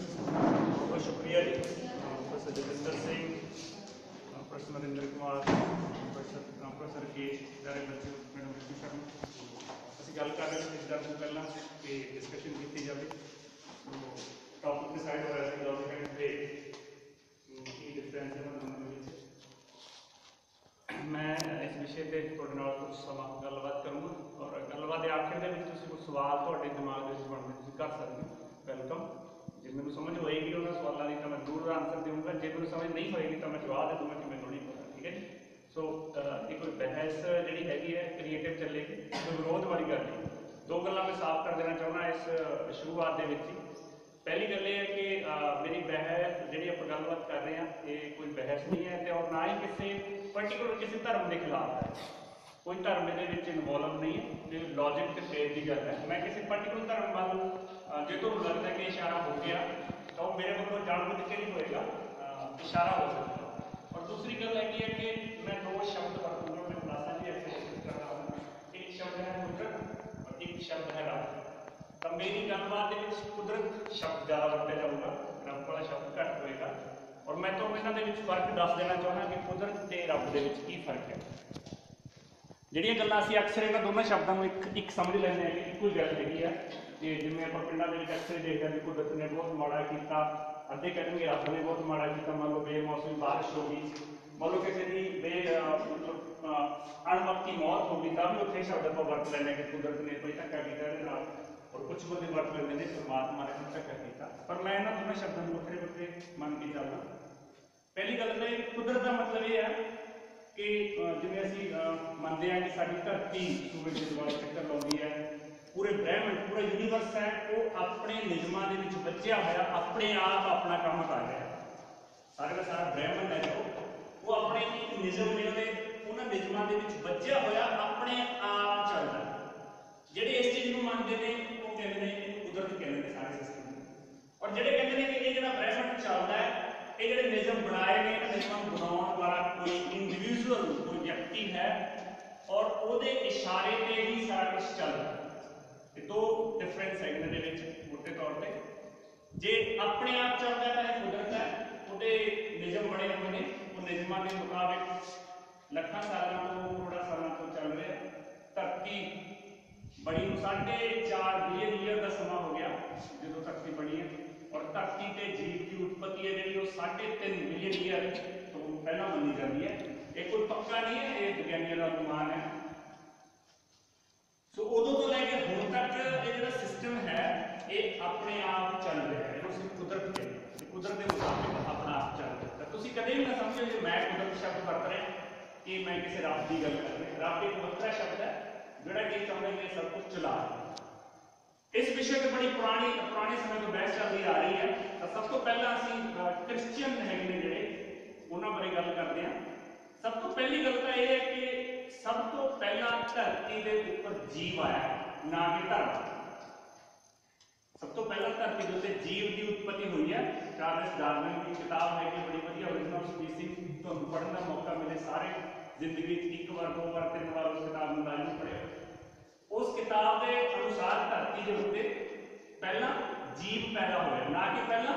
ਬਹੁਤ ਸ਼ੁਕਰੀਆ ਜੀ professor Jaginder Singh professor Narinder Kumar professor professor ਕੇ ਡਾਇਰੈਕਟਰ ਜੀ ਮੈਡਮ ਰਿਸ਼ੀ ਸ਼ਰਮਾ ਅਸੀਂ ਗੱਲ ਕਰ ਰਹੇ ਸੀ ਇਸ ਗੱਲ ਤੋਂ ਪਹਿਲਾਂ ਕਿ ਡਿਸਕਸ਼ਨ ਕੀਤੀ ਜਾਵੇ ਟੌਪਿਕ ਡਿਸਾਈਡ ਹੋਇਆ ਸੀ logic and faith Ki difference ਹੈ ਉਹਨਾਂ ਦੋਨਾਂ ਦੇ ਵਿੱਚ ਮੈਂ ਇਸ ਵਿਸ਼ੇ ਤੇ ਤੁਹਾਡੇ ਨਾਲ ਕੁਝ ਸਮਾਂ ਗੱਲਬਾਤ ਕਰੂੰਗਾ ਔਰ ਗੱਲਬਾਤ ਦੇ ਆਖਿਰ ਦੇ ਵਿੱਚ ਤੁਸੀਂ ਕੋਈ ਸਵਾਲ ਤੁਹਾਡੇ ਦਿਮਾਗ ਦੇ ਵਿੱਚ ਬਣਦੇ ਤੁਸੀਂ ਕਰ ਸਕਦੇ ਹੋ ਵੈਲਕਮ ਜੇ ਮੈਨੂੰ ਸਮਝ ਹੋਏਗੀ ਉਹਨਾਂ ਸਵਾਲਾਂ ਦੀ ਤਾਂ ਮੈਂ ਜ਼ਰੂਰ ਆਨਸਰ ਦੇਵਾਂਗਾ ਜੇ ਮੈਨੂੰ ਸਮਝ ਨਹੀਂ ਹੋਏਗੀ ਤਾਂ ਮੈਂ ਜਵਾਬ ਦੇ ਦੂੰਗਾ ਕਿ ਮੈਨੂੰ ਨਹੀਂ ਪਤਾ, ਠੀਕ ਹੈ ਜੀ? ਸੋ ਇਹ ਕੋਈ ਬਹਿਸ ਜਿਹੜੀ ਹੈਗੀ ਹੈ ਕ੍ਰੀਏਟਿਵ ਚੱਲੇਗੀ ਕੋਈ ਵਿਰੋਧ ਵਾਲੀ ਗੱਲ ਨਹੀਂ। ਦੋ ਗੱਲਾਂ ਮੈਂ ਸਾਫ਼ ਕਰ ਦੇਣਾ ਚਾਹੁੰਦਾ ਇਸ ਸ਼ੁਰੂਆਤ ਦੇ ਵਿੱਚ ਹੀ। ਪਹਿਲੀ ਗੱਲ ਇਹ ਹੈ ਕਿ ਮੇਰੀ ਬਹਿਸ ਜਿਹੜੀ ਆਪਾਂ ਗੱਲਬਾਤ ਕਰ ਰਹੇ ਹਾਂ, ਇਹ ਕੋਈ ਬਹਿਸ ਨਹੀਂ ਹੈ ਤੇ ਔਰ ਨਾ ਹੀ ਕਿਸੇ ਪਾਰਟਿਕੂਲਰ ਕਿਸੇ ਧਰਮ ਦੇ ਖਿਲਾਫ ਹੈ। ਕੋਈ ਧਰਮ ਦੇ ਵਿੱਚ ਇਨਵੋਲਵ ਨਹੀਂ ਹੈ ਇਹ ਲੌਜੀਕ ਤੇ ਫੇਥ ਦੀ ਗੱਲ ਹੈ। ਮੈਂ ਕਿਸੇ ਪਾਰਟਿਕੂਲਰ ਧਰਮ ਵੱਲ ਅਹ, ਜੇ ਤੁਹਾਨੂੰ ਲੱਗਦਾ ਕਿ ਇਸ਼ਾਰਾ ਹੋ ਗਿਆ ਤਾਂ ਉਹ ਮੇਰੇ ਵੱਲੋਂ ਜਾਣਬੁੱਝ ਕੇ ਨਹੀਂ ਹੋਏਗਾ ਇਸ਼ਾਰਾ ਹੋ ਸਕਦਾ ਔਰ ਦੂਸਰੀ ਗੱਲ ਹੈਗੀ ਹੈ ਕਿ ਮੈਂ ਦੋ ਸ਼ਬਦ ਵਰਤੂੰਗਾ ਮੈਂ ਕਲਾਸਾਂ ਦੀ ਐਕਸਰਸਾਈਜ਼ ਕਰ ਰਹਾ ਹਾਂ। ਇੱਕ ਸ਼ਬਦ ਹੈ ਕੁਦਰਤ ਔਰ ਇੱਕ ਸ਼ਬਦ ਹੈ ਰੱਬ। ਤਾਂ ਮੇਰੀ ਗੱਲਬਾਤ ਦੇ ਵਿੱਚ ਕੁਦਰਤ ਸ਼ਬਦ ਜ਼ਿਆਦਾ ਵਰਤਿਆ ਜਾਊਗਾ ਰੱਬ ਵਾਲਾ ਸ਼ਬਦ ਘੱਟ ਹੋਏਗਾ। ਔਰ ਮੈਂ ਤੁਹਾਨੂੰ ਇਹਨਾਂ ਦੇ ਵਿੱਚ ਫ਼ਰਕ ਦੱਸ ਦੇਣਾ ਚਾਹੁੰਦਾ ਕਿ ਕੁਦਰਤ ਤੇ ਰੱਬ ਦੇ ਵਿੱਚ ਕੀ ਫ਼ਰਕ ਹੈ। ਜਿਹੜੀਆਂ ਗੱਲਾਂ ਅਸੀਂ ਅਕਸਰ ਇਹਨਾਂ ਦੋਨਾਂ ਸ਼ਬਦਾਂ ਨੂੰ ਇੱਕ ਇੱਕ ਸਮਝ ਲੈਂਦੇ ਹਾਂ ਕਿ ਇੱਕੋ ਹੀ ਗੱਲ ਹੈਗੀ ਆ ਕਿ ਜਿਵੇਂ ਆਪਾਂ ਪਿੰਡਾਂ ਦੇ ਵਿੱਚ ਅਕਸਰ ਦੇਖਦੇ ਹਾਂ ਕਿ ਕੁਦਰਤ ਨੇ ਬਹੁਤ ਮਾੜਾ ਕੀਤਾ ਅੱਧੇ ਕਹਿਣਗੇ ਰੱਬ ਨੇ ਬਹੁਤ ਮਾੜਾ ਕੀਤਾ ਮੰਨ ਲਓ ਬੇਮੌਸਮੀ ਬਾਰਿਸ਼ ਹੋ ਗਈ ਮੰਨ ਲਓ ਕਿਸੇ ਦੀ ਬੇ ਅਹ, ਮਤਲਬ ਅਹ, ਅਣਵਕਤੀ ਮੌਤ ਹੋ ਗਈ ਤਾਂ ਵੀ ਉੱਥੇ ਸ਼ਬਦ ਆਪਾਂ ਵਰਤ ਲੈਂਦੇ ਹਾਂ ਕਿ ਕੁਦਰਤ ਨੇ ਕੋਈ ਧੱਕਾ ਕੀਤਾ ਇਹਦੇ ਨਾਲ ਔਰ ਕੁਝ ਬੰਦੇ ਵਰਤ ਲੈਂਦੇ ਨੇ ਪਰਮਾਤਮਾ ਨੇ ਕੋਈ ਧੱਕਾ ਕੀਤਾ ਪਰ ਮੈਂ ਇਹਨਾਂ ਦੋਨਾਂ ਸ਼ਬਦਾਂ ਨੂੰ ਵੱਖਰੇ ਵੱਖਰੇ ਮੰਨ ਕੇ ਚੱਲਦਾ ਪਹਿਲੀ ਗੱਲ ਤਾਂ ਇਹ ਕੁਦਰਤ ਦਾ ਮਤਲਬ ਇਹ ਹੈ ਕਿ ਜਿਵੇਂ ਅਸੀਂ ਮੰਨਦੇ ਹਾਂ ਕਿ ਸਾਡੀ ਧਰਤੀ ਸੂਰਜ ਦੇ ਦੁਆਲੇ ਚੱਕਰ ਲਾਉਂਦੀ ਹੈ, ਪੂਰੇ ਬ੍ਰਹਿਮੰਡ ਪੂਰਾ ਯੂਨੀਵਰਸ ਹੈ, ਉਹ ਆਪਣੇ ਨਿਯਮਾਂ ਦੇ ਵਿੱਚ ਬੱਝਿਆ ਹੋਇਆ, ਆਪਣੇ ਆਪ ਆਪਣਾ ਕੰਮ ਕਰ ਰਿਹਾ ਹੈ ਸਾਰੇ ਦਾ ਸਾਰਾ ਬ੍ਰਹਿਮੰਡ ਹੈ ਜੋ, ਉਹ ਆਪਣੇ ਨਿਯਮ ਨੇ ਉਹਦੇ, ਉਹਨਾਂ ਨਿਯਮਾਂ ਦੇ ਵਿੱਚ ਬੱਝਿਆ ਹੋਇਆ, ਆਪਣੇ ਆਪ ਚੱਲਦਾ ਹੈ। ਜਿਹੜੇ ਇਸ ਚੀਜ਼ ਨੂੰ ਮੰਨਦੇ ਨੇ, ਉਹ ਕਹਿੰਦੇ ਨੇ ਕੁਦਰਤ ਕਹਿੰਦੇ ਨੇ ਸਾਰੇ ਸਿਸਟਮ ਔਰ ਜਿਹੜੇ ਕਹਿੰਦੇ ਨੇ ਕਿ ਇਹ ਜਿਹੜਾ ਬ੍ਰਹਿਮੰਡ ਚੱਲਦਾ ਹੈ ਇਹ ਜਿਹੜੇ ਨਿਯਮ ਬਣਾਏ ਨੇ ਨਿਯਮਾਂ ਬਣਾਉਣ ਵਾਲਾ ਕੋਈ ਇੰਡੀਵਿਜੂਅਲ ਕੋਈ ਵਿਅਕਤੀ ਹੈ ਔਰ ਉਹਦੇ ਇਸ਼ਾਰੇ ਤੇ ਹੀ ਸਾਰਾ ਕੁਝ ਚੱਲਦਾ ਹੈ। ਦੋ ਡਿਫਰੈਂਸ ਹੈਗੇ ਨੇ ਦੇ ਵਿੱਚ ਮੋਟੇ ਤੌਰ ਤੇ। ਜੇ ਆਪਣੇ ਆਪ ਚੱਲਦਾ ਤਾਂ ਇਹ ਕੁਦਰਤ ਹੈ, ਉਹਦੇ ਨਿਯਮ ਬਣੇ ਹੋਏ ਨੇ, ਉਹ ਨਿਯਮਾਂ ਦੇ ਮੁਤਾਬਿਕ ਲੱਖਾਂ ਸਾਲਾਂ ਤੋਂ, ਕਰੋੜਾਂ ਸਾਲਾਂ ਤੋਂ ਚੱਲ ਰਿਹਾ ਧਰਤੀ ਬਣੀ ਨੂੰ ਸਾਢੇ 4 ਬਿਲੀਅਨ ਈਅਰ ਦਾ ਸਮਾਂ ਹੋ ਗਿਆ ਜਦੋਂ ਧਰਤੀ ਬਣੀ ਹੈ। ਔਰ ਧਰਤੀ ਤੇ ਜੀਵ ਦੀ ਉਤਪਤੀ ਹੈ ਜਿਹੜੀ ਉਹ 3.5 ਬਿਲੀਅਨ ਈਅਰ ਤੋਂ ਪਹਿਲਾਂ ਮੰਨੀ ਜਾਂਦੀ ਹੈ ਇਹ ਕੋਈ ਪੱਕਾ ਨਹੀਂ ਹੈ ਇਹ ਵਿਗਿਆਨੀਆਂ ਦਾ ਅਨੁਮਾਨ ਹੈ ਸੋ ਉਦੋਂ ਤੋਂ ਲੈ ਕੇ ਹੁਣ ਤੱਕ ਇਹ ਜਿਹੜਾ ਸਿਸਟਮ ਹੈ ਇਹ ਆਪਣੇ ਆਪ ਚੱਲ ਰਿਹਾ ਹੈ ਇਹਨੂੰ ਅਸੀਂ ਕੁਦਰਤ ਕਹਿੰਦੇ ਹਾਂ ਕਿ ਕੁਦਰਤ ਦੇ ਮੁਤਾਬਿਕ ਆਪਣਾ ਆਪ ਚੱਲ ਰਿਹਾ ਤਾਂ ਤੁਸੀਂ ਕਦੇ ਵੀ ਨਾ ਸਮਝੋ ਜੇ ਮੈਂ ਕੁਦਰਤ ਸ਼ਬਦ ਵਰਤ ਰਿਹਾ ਕਿ ਮੈਂ ਕਿਸੇ ਰੱਬ ਦੀ ਗੱਲ ਕਰ ਰਿਹਾ ਰੱਬ ਇੱਕ ਵੱਖਰਾ ਸ਼ਬਦ ਹੈ ਜਿਹੜਾ ਕਿ ਚਾਹੁੰਦਾ ਕਿ ਇਹ ਸਭ ਕੁਝ ਚਲਾ ਰਿਹਾ ਇਸ ਵਿਸ਼ੇ ਤੇ ਬੜੀ ਪੁਰਾਣੀ ਪੁਰਾਣੇ ਸਮੇਂ ਤੋਂ ਬਹਿਸ ਚੱਲਦੀ ਆ ਰਹੀ ਹੈ ਤਾਂ ਸਭ ਤੋਂ ਪਹਿਲਾਂ ਅਸੀਂ ਕ੍ਰਿਸਚੀਅਨ ਹੈਗੇ ਨੇ ਜਿਹੜੇ ਉਹਨਾਂ ਬਾਰੇ ਗੱਲ ਕਰਦੇ ਹਾਂ ਸਭ ਤੋਂ ਪਹਿਲੀ ਗੱਲ ਤਾਂ ਇਹ ਹੈ ਕਿ ਸਭ ਤੋਂ ਪਹਿਲਾਂ ਧਰਤੀ ਦੇ ਉੱਪਰ ਜੀਵ ਆਇਆ ਨਾ ਕਿ ਧਰਮ ਸਭ ਤੋਂ ਪਹਿਲਾਂ ਧਰਤੀ ਦੇ ਉੱਤੇ ਜੀਵ ਦੀ ਉਤਪਤੀ ਹੋਈ ਹੈ ਚਾਰਲਸ ਡਾਰਵਿਨ ਦੀ ਕਿਤਾਬ ਹੈ ਕਿ ਬੜੀ ਵਧੀਆ ਓਰੀਜਨਲ ਸਪੀਸੀਜ਼ ਤੁਹਾਨੂੰ ਪੜ੍ਹਨ ਦਾ ਮੌਕਾ ਮਿਲੇ ਸਾਰੇ ਜ਼ਿੰਦਗੀ 'ਚ ਇੱਕ ਵਾਰ ਦੋ ਵਾਰ ਤਿੰਨ ਵਾਰ ਉਸ ਕਿਤਾਬ ਨੂੰ ਲਾਜ਼ਮੀ ਪੜ੍ਹਿਓ ਉਸ ਕਿਤਾਬ ਦੇ ਅਨੁਸਾਰ ਧਰਤੀ ਦੇ ਉੱਤੇ ਪਹਿਲਾਂ ਜੀਵ ਪੈਦਾ ਹੋਇਆ ਨਾ ਕਿ ਪਹਿਲਾਂ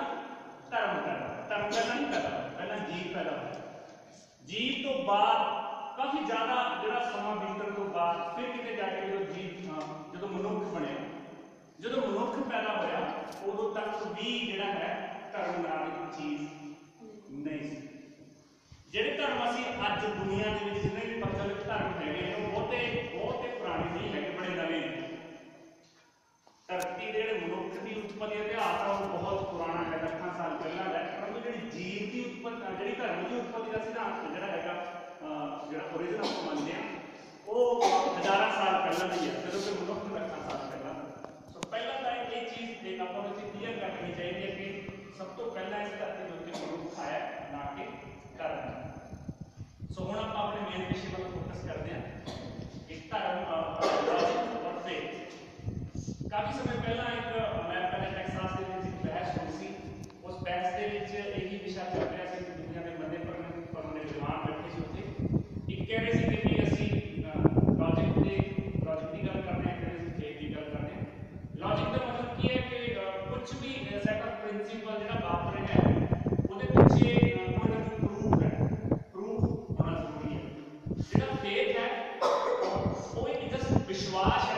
ਧਰਮ ਪੈਦਾ, ਧਰਮ ਪਹਿਲਾਂ ਨਹੀਂ ਪੈਦਾ, ਪਹਿਲਾਂ ਜੀਵ ਪੈਦਾ ਹੋਇਆ ਜੀਵ ਤੋਂ ਬਾਅਦ ਕਾਫੀ ਜ਼ਿਆਦਾ ਜਿਹੜਾ ਸਮਾਂ ਬੀਤਣ ਤੋਂ ਬਾਅਦ ਫਿਰ ਕਿਤੇ ਜਾ ਕੇ ਜਦੋਂ ਜੀਵ ਜਦੋਂ ਮਨੁੱਖ ਬਣਿਆ, ਜਦੋਂ ਮਨੁੱਖ ਪੈਦਾ ਹੋਇਆ, ਉਦੋਂ ਤੱਕ ਵੀ ਜਿਹੜਾ ਹੈ ਧਰਮ ਨਾਮ ਦੀ ਚੀਜ਼ ਨਹੀਂ ਸੀ। ਜਿਹੜੇ ਧਰਮ ਅਸੀਂ ਅੱਜ ਦੁਨੀਆ ਦੇ ਵਿੱਚ ਜਿੰਨੇ ਵੀ ਪ੍ਰਚਲਿਤ ਧਰਮ ਹੈਗੇ ਨੇ, ਉਹ ਬਹੁਤੇ ਬਹੁਤੇ ਪੁਰਾਣੇ ਨਹੀਂ ਹੈਗੇ ਬੜੇ ਨਵੇਂ ਧਰਤੀ ਦੇ ਜਿਹੜੇ ਮਨੁੱਖ ਦੀ ਉਤਪਤੀ ਇਤਿਹਾਸ ਆ ਉਹ ਬਹੁਤ ਪੁਰਾਣਾ ਹੈ, ਲੱਖਾਂ ਸਾਲ ਪਹਿਲਾਂ ਦਾ ਪਰੰਤੂ ਜਿਹੜੀ ਜੀਵ ਦੀ ਉਤਪਤੀ ਜਿਹੜੀ ਧਰਮ ਦੀ ਉਤਪਤੀ ਦਾ ਸਿਧਾਂਤ ਜਿਹੜਾ ਹੈਗਾ ਜਿਹੜਾ ਓਰੀਜਨ ਆਪਾਂ ਮੰਨਦੇ ਆ ਉਹ ਹਜ਼ਾਰਾਂ ਸਾਲ ਪਹਿਲਾਂ ਦੀ ਹੈ, ਜਦੋਂ ਕਿ ਮਨੁੱਖ ਲੱਖਾਂ ਸਾਲ ਪਹਿਲਾਂ ਸੋ ਪਹਿਲਾਂ ਤਾਂ ਇਹ ਚੀਜ਼ ਇੱਕ ਆਪਾਂ ਨੂੰ ਕਲੀਅਰ ਕਰਨੀ ਚਾਹੀਦੀ ਹੈ ਕਿ ਸਭ ਤੋਂ ਪਹਿਲਾਂ ਇਸ ਧਰਤੀ ਦੇ ਉੱਤੇ ਮਨੁੱਖ ਆਇਆ, ਨਾ ਕਿ ਧਰਮ para un Lodge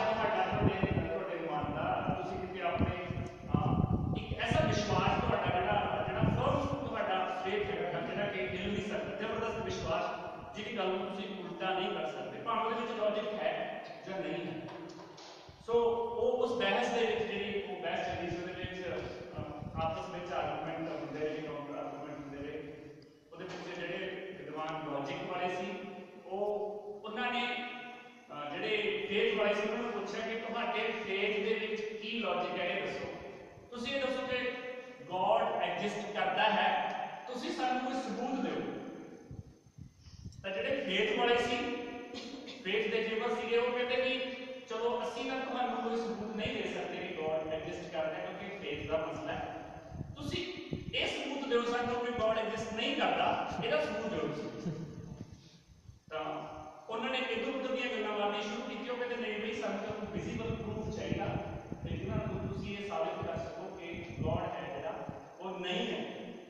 ਐਗਜ਼ਿਸਟ ਕਰਦਾ ਹੈ ਤੁਸੀਂ ਸਾਨੂੰ ਕੋਈ ਸਬੂਤ ਦਿਓ ਤਾਂ ਜਿਹੜੇ ਫੇਥ ਵਾਲੇ ਸੀ ਫੇਥ ਦੇ ਜੀਵਨ ਸੀਗੇ ਉਹ ਕਹਿੰਦੇ ਵੀ ਚਲੋ ਅਸੀਂ ਨਾ ਤੁਹਾਨੂੰ ਕੋਈ ਸਬੂਤ ਨਹੀਂ ਦੇ ਸਕਦੇ ਕਿ ਗੋਡ ਐਗਜ਼ਿਸਟ ਕਰਦਾ ਹੈ ਕਿਉਂਕਿ ਫੇਥ ਦਾ ਮਸਲਾ ਹੈ ਤੁਸੀਂ ਇਹ ਸਬੂਤ ਦਿਓ ਸਾਨੂੰ ਕਿ ਗੋਡ ਐਗਜ਼ਿਸਟ ਨਹੀਂ ਕਰਦਾ ਇਹਦਾ ਸਬੂਤ ਦਿਓ ਤੁਸੀਂ ਤਾਂ ਉਹਨਾਂ ਨੇ ਇਧਰ ਉਧਰ ਦੀਆਂ ਗੱਲਾਂ ਮਾਰਨੀਆਂ ਸ਼ੁਰੂ ਕੀਤੀਆਂ ਉਹ ਕਹਿੰਦੇ ਨਹੀਂ ਬਈ ਸਾਨੂੰ ਤਾਂ ਕੋਈ ਵਿਜ਼ੀਬਲ ਪ੍ਰੂਫ ਚਾਹੀਦਾ ਉਹ ਨਹੀਂ ਹੈ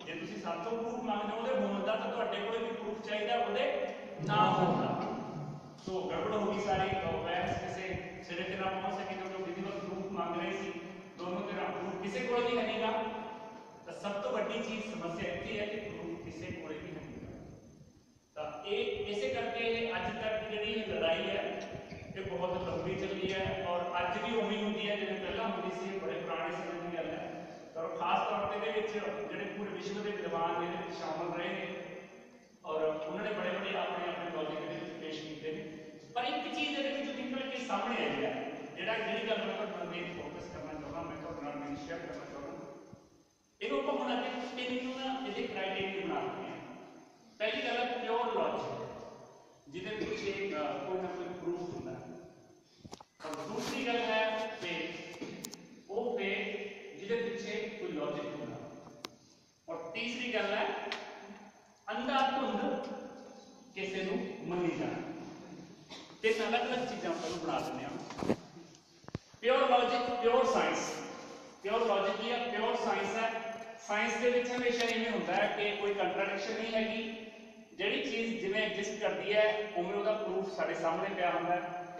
ਜੇ ਤੁਸੀਂ ਸਾਡੇ ਤੋਂ ਪ੍ਰੂਫ ਮੰਗਦੇ ਹੋ ਉਹਦੇ ਹੋਣ ਦਾ ਤਾਂ ਤੁਹਾਡੇ ਕੋਲ ਵੀ ਪ੍ਰੂਫ ਚਾਹੀਦਾ ਉਹਦੇ ਨਾ ਹੋਣ ਦਾ ਸੋ ਗੜਬੜ ਹੋ ਗਈ ਸਾਰੀ ਉਹ ਬਹਿਸ ਕਿਸੇ ਸਿਰੇ ਤੇ ਨਾ ਪਹੁੰਚ ਸਕੀ ਕਿਉਂਕਿ ਵਿਜ਼ੀਬਲ ਪ੍ਰੂਫ ਮੰਗ ਰਹੇ ਸੀ ਦੋਨੋਂ ਤਰ੍ਹਾਂ ਪ੍ਰੂਫ ਕਿਸੇ ਕੋਲ ਵੀ ਨਹੀਂਗਾ ਤਾਂ ਸਭ ਤੋਂ ਵੱਡੀ ਚੀਜ਼ ਸਮੱਸਿਆ ਇਹ ਹੈ ਕਿ ਪ੍ਰੂਫ ਕਿਸੇ ਕੋਲ ਵੀ ਨਹੀਂ ਤਾਂ ਇਹ ਇਸੇ ਕਰਕੇ ਅੱਜ ਤੱਕ ਜਿਹੜੀ ਇਹ ਲੜਾਈ ਹੈ ਇਹ ਬਹੁਤ ਲੰਬੀ ਚੱਲੀ ਹੈ ਜਿਹੜੇ ਪੂਰੇ ਵਿਸ਼ਵ ਦੇ ਵਿਦਵਾਨ ਨੇ ਇਹਦੇ ਵਿੱਚ ਸ਼ਾਮਲ ਰਹੇ ਨੇ ਔਰ ਉਹਨਾਂ ਨੇ ਬੜੇ ਬੜੇ ਆਪਣੇ ਆਪਣੇ ਲੌਜੀਕ ਦੇ ਵਿੱਚ ਪੇਸ਼ ਕੀਤੇ ਨੇ ਪਰ ਇੱਕ ਚੀਜ਼ ਇਹਦੇ ਵਿੱਚ ਨਿਕਲ ਕੇ ਸਾਹਮਣੇ ਆਈ ਹੈ ਜਿਹੜਾ ਜਿਹੜੀ ਗੱਲ ਮੈਂ ਤੁਹਾਡੇ ਨਾਲ ਮੇਨ ਫੋਕਸ ਕਰਨਾ ਚਾਹੁੰਦਾ ਮੈਂ ਤੁਹਾਡੇ ਨਾਲ ਮੇਨ ਸ਼ੇਅਰ ਕਰਨਾ ਚਾਹੁੰਦਾ ਇਹਨੂੰ ਆਪਾਂ ਹੁਣ ਅੱਗੇ ਤਿੰਨ ਨੂੰ ਨਾ ਇਹਦੇ ਕ੍ਰਾਈਟੇਰੀਆ ਬਣਾ ਦਿੰਦੇ ਹਾਂ ਪਹਿਲੀ ਗੱਲ ਹੈ ਪਿਓਰ ਲੌਜਿਕ ਜਿਹਦੇ ਵਿੱਚ ਇੱਕ, ਅਹ, ਕੋਈ ਨਾ ਕੋਈ ਪ੍ਰੂਫ ਹੁੰਦਾ ਹੈ ਔਰ ਦੂਸਰੀ ਗੱਲ ਹੈ ਫੇਥ ਮੰਨੀ ਤਿੰਨ ਅਲੱਗ ਅਲੱਗ ਚੀਜ਼ਾਂ ਆਪਾਂ ਨੂੰ ਬਣਾ ਦਿੰਦੇ ਹਾਂ। Pure logic pure science pure logic ਕੀ ਹੈ ਪਿਓਰ ਸਾਇੰਸ ਹੈ। ਸਾਇੰਸ ਦੇ ਵਿੱਚ ਹਮੇਸ਼ਾ ਇਵੇਂ ਹੁੰਦਾ ਹੈ ਕਿ ਕੋਈ ਕੰਟਰਡਿਕਸ਼ਨ ਨਹੀਂ ਹੈਗੀ। ਜਿਹੜੀ ਚੀਜ਼ ਜਿਵੇਂ ਐਗਜ਼ਿਸਟ ਕਰਦੀ ਹੈ, ਉਵੇਂ ਉਹਦਾ ਪ੍ਰੂਫ ਸਾਡੇ ਸਾਹਮਣੇ ਪਿਆ ਹੁੰਦਾ ਹੈ।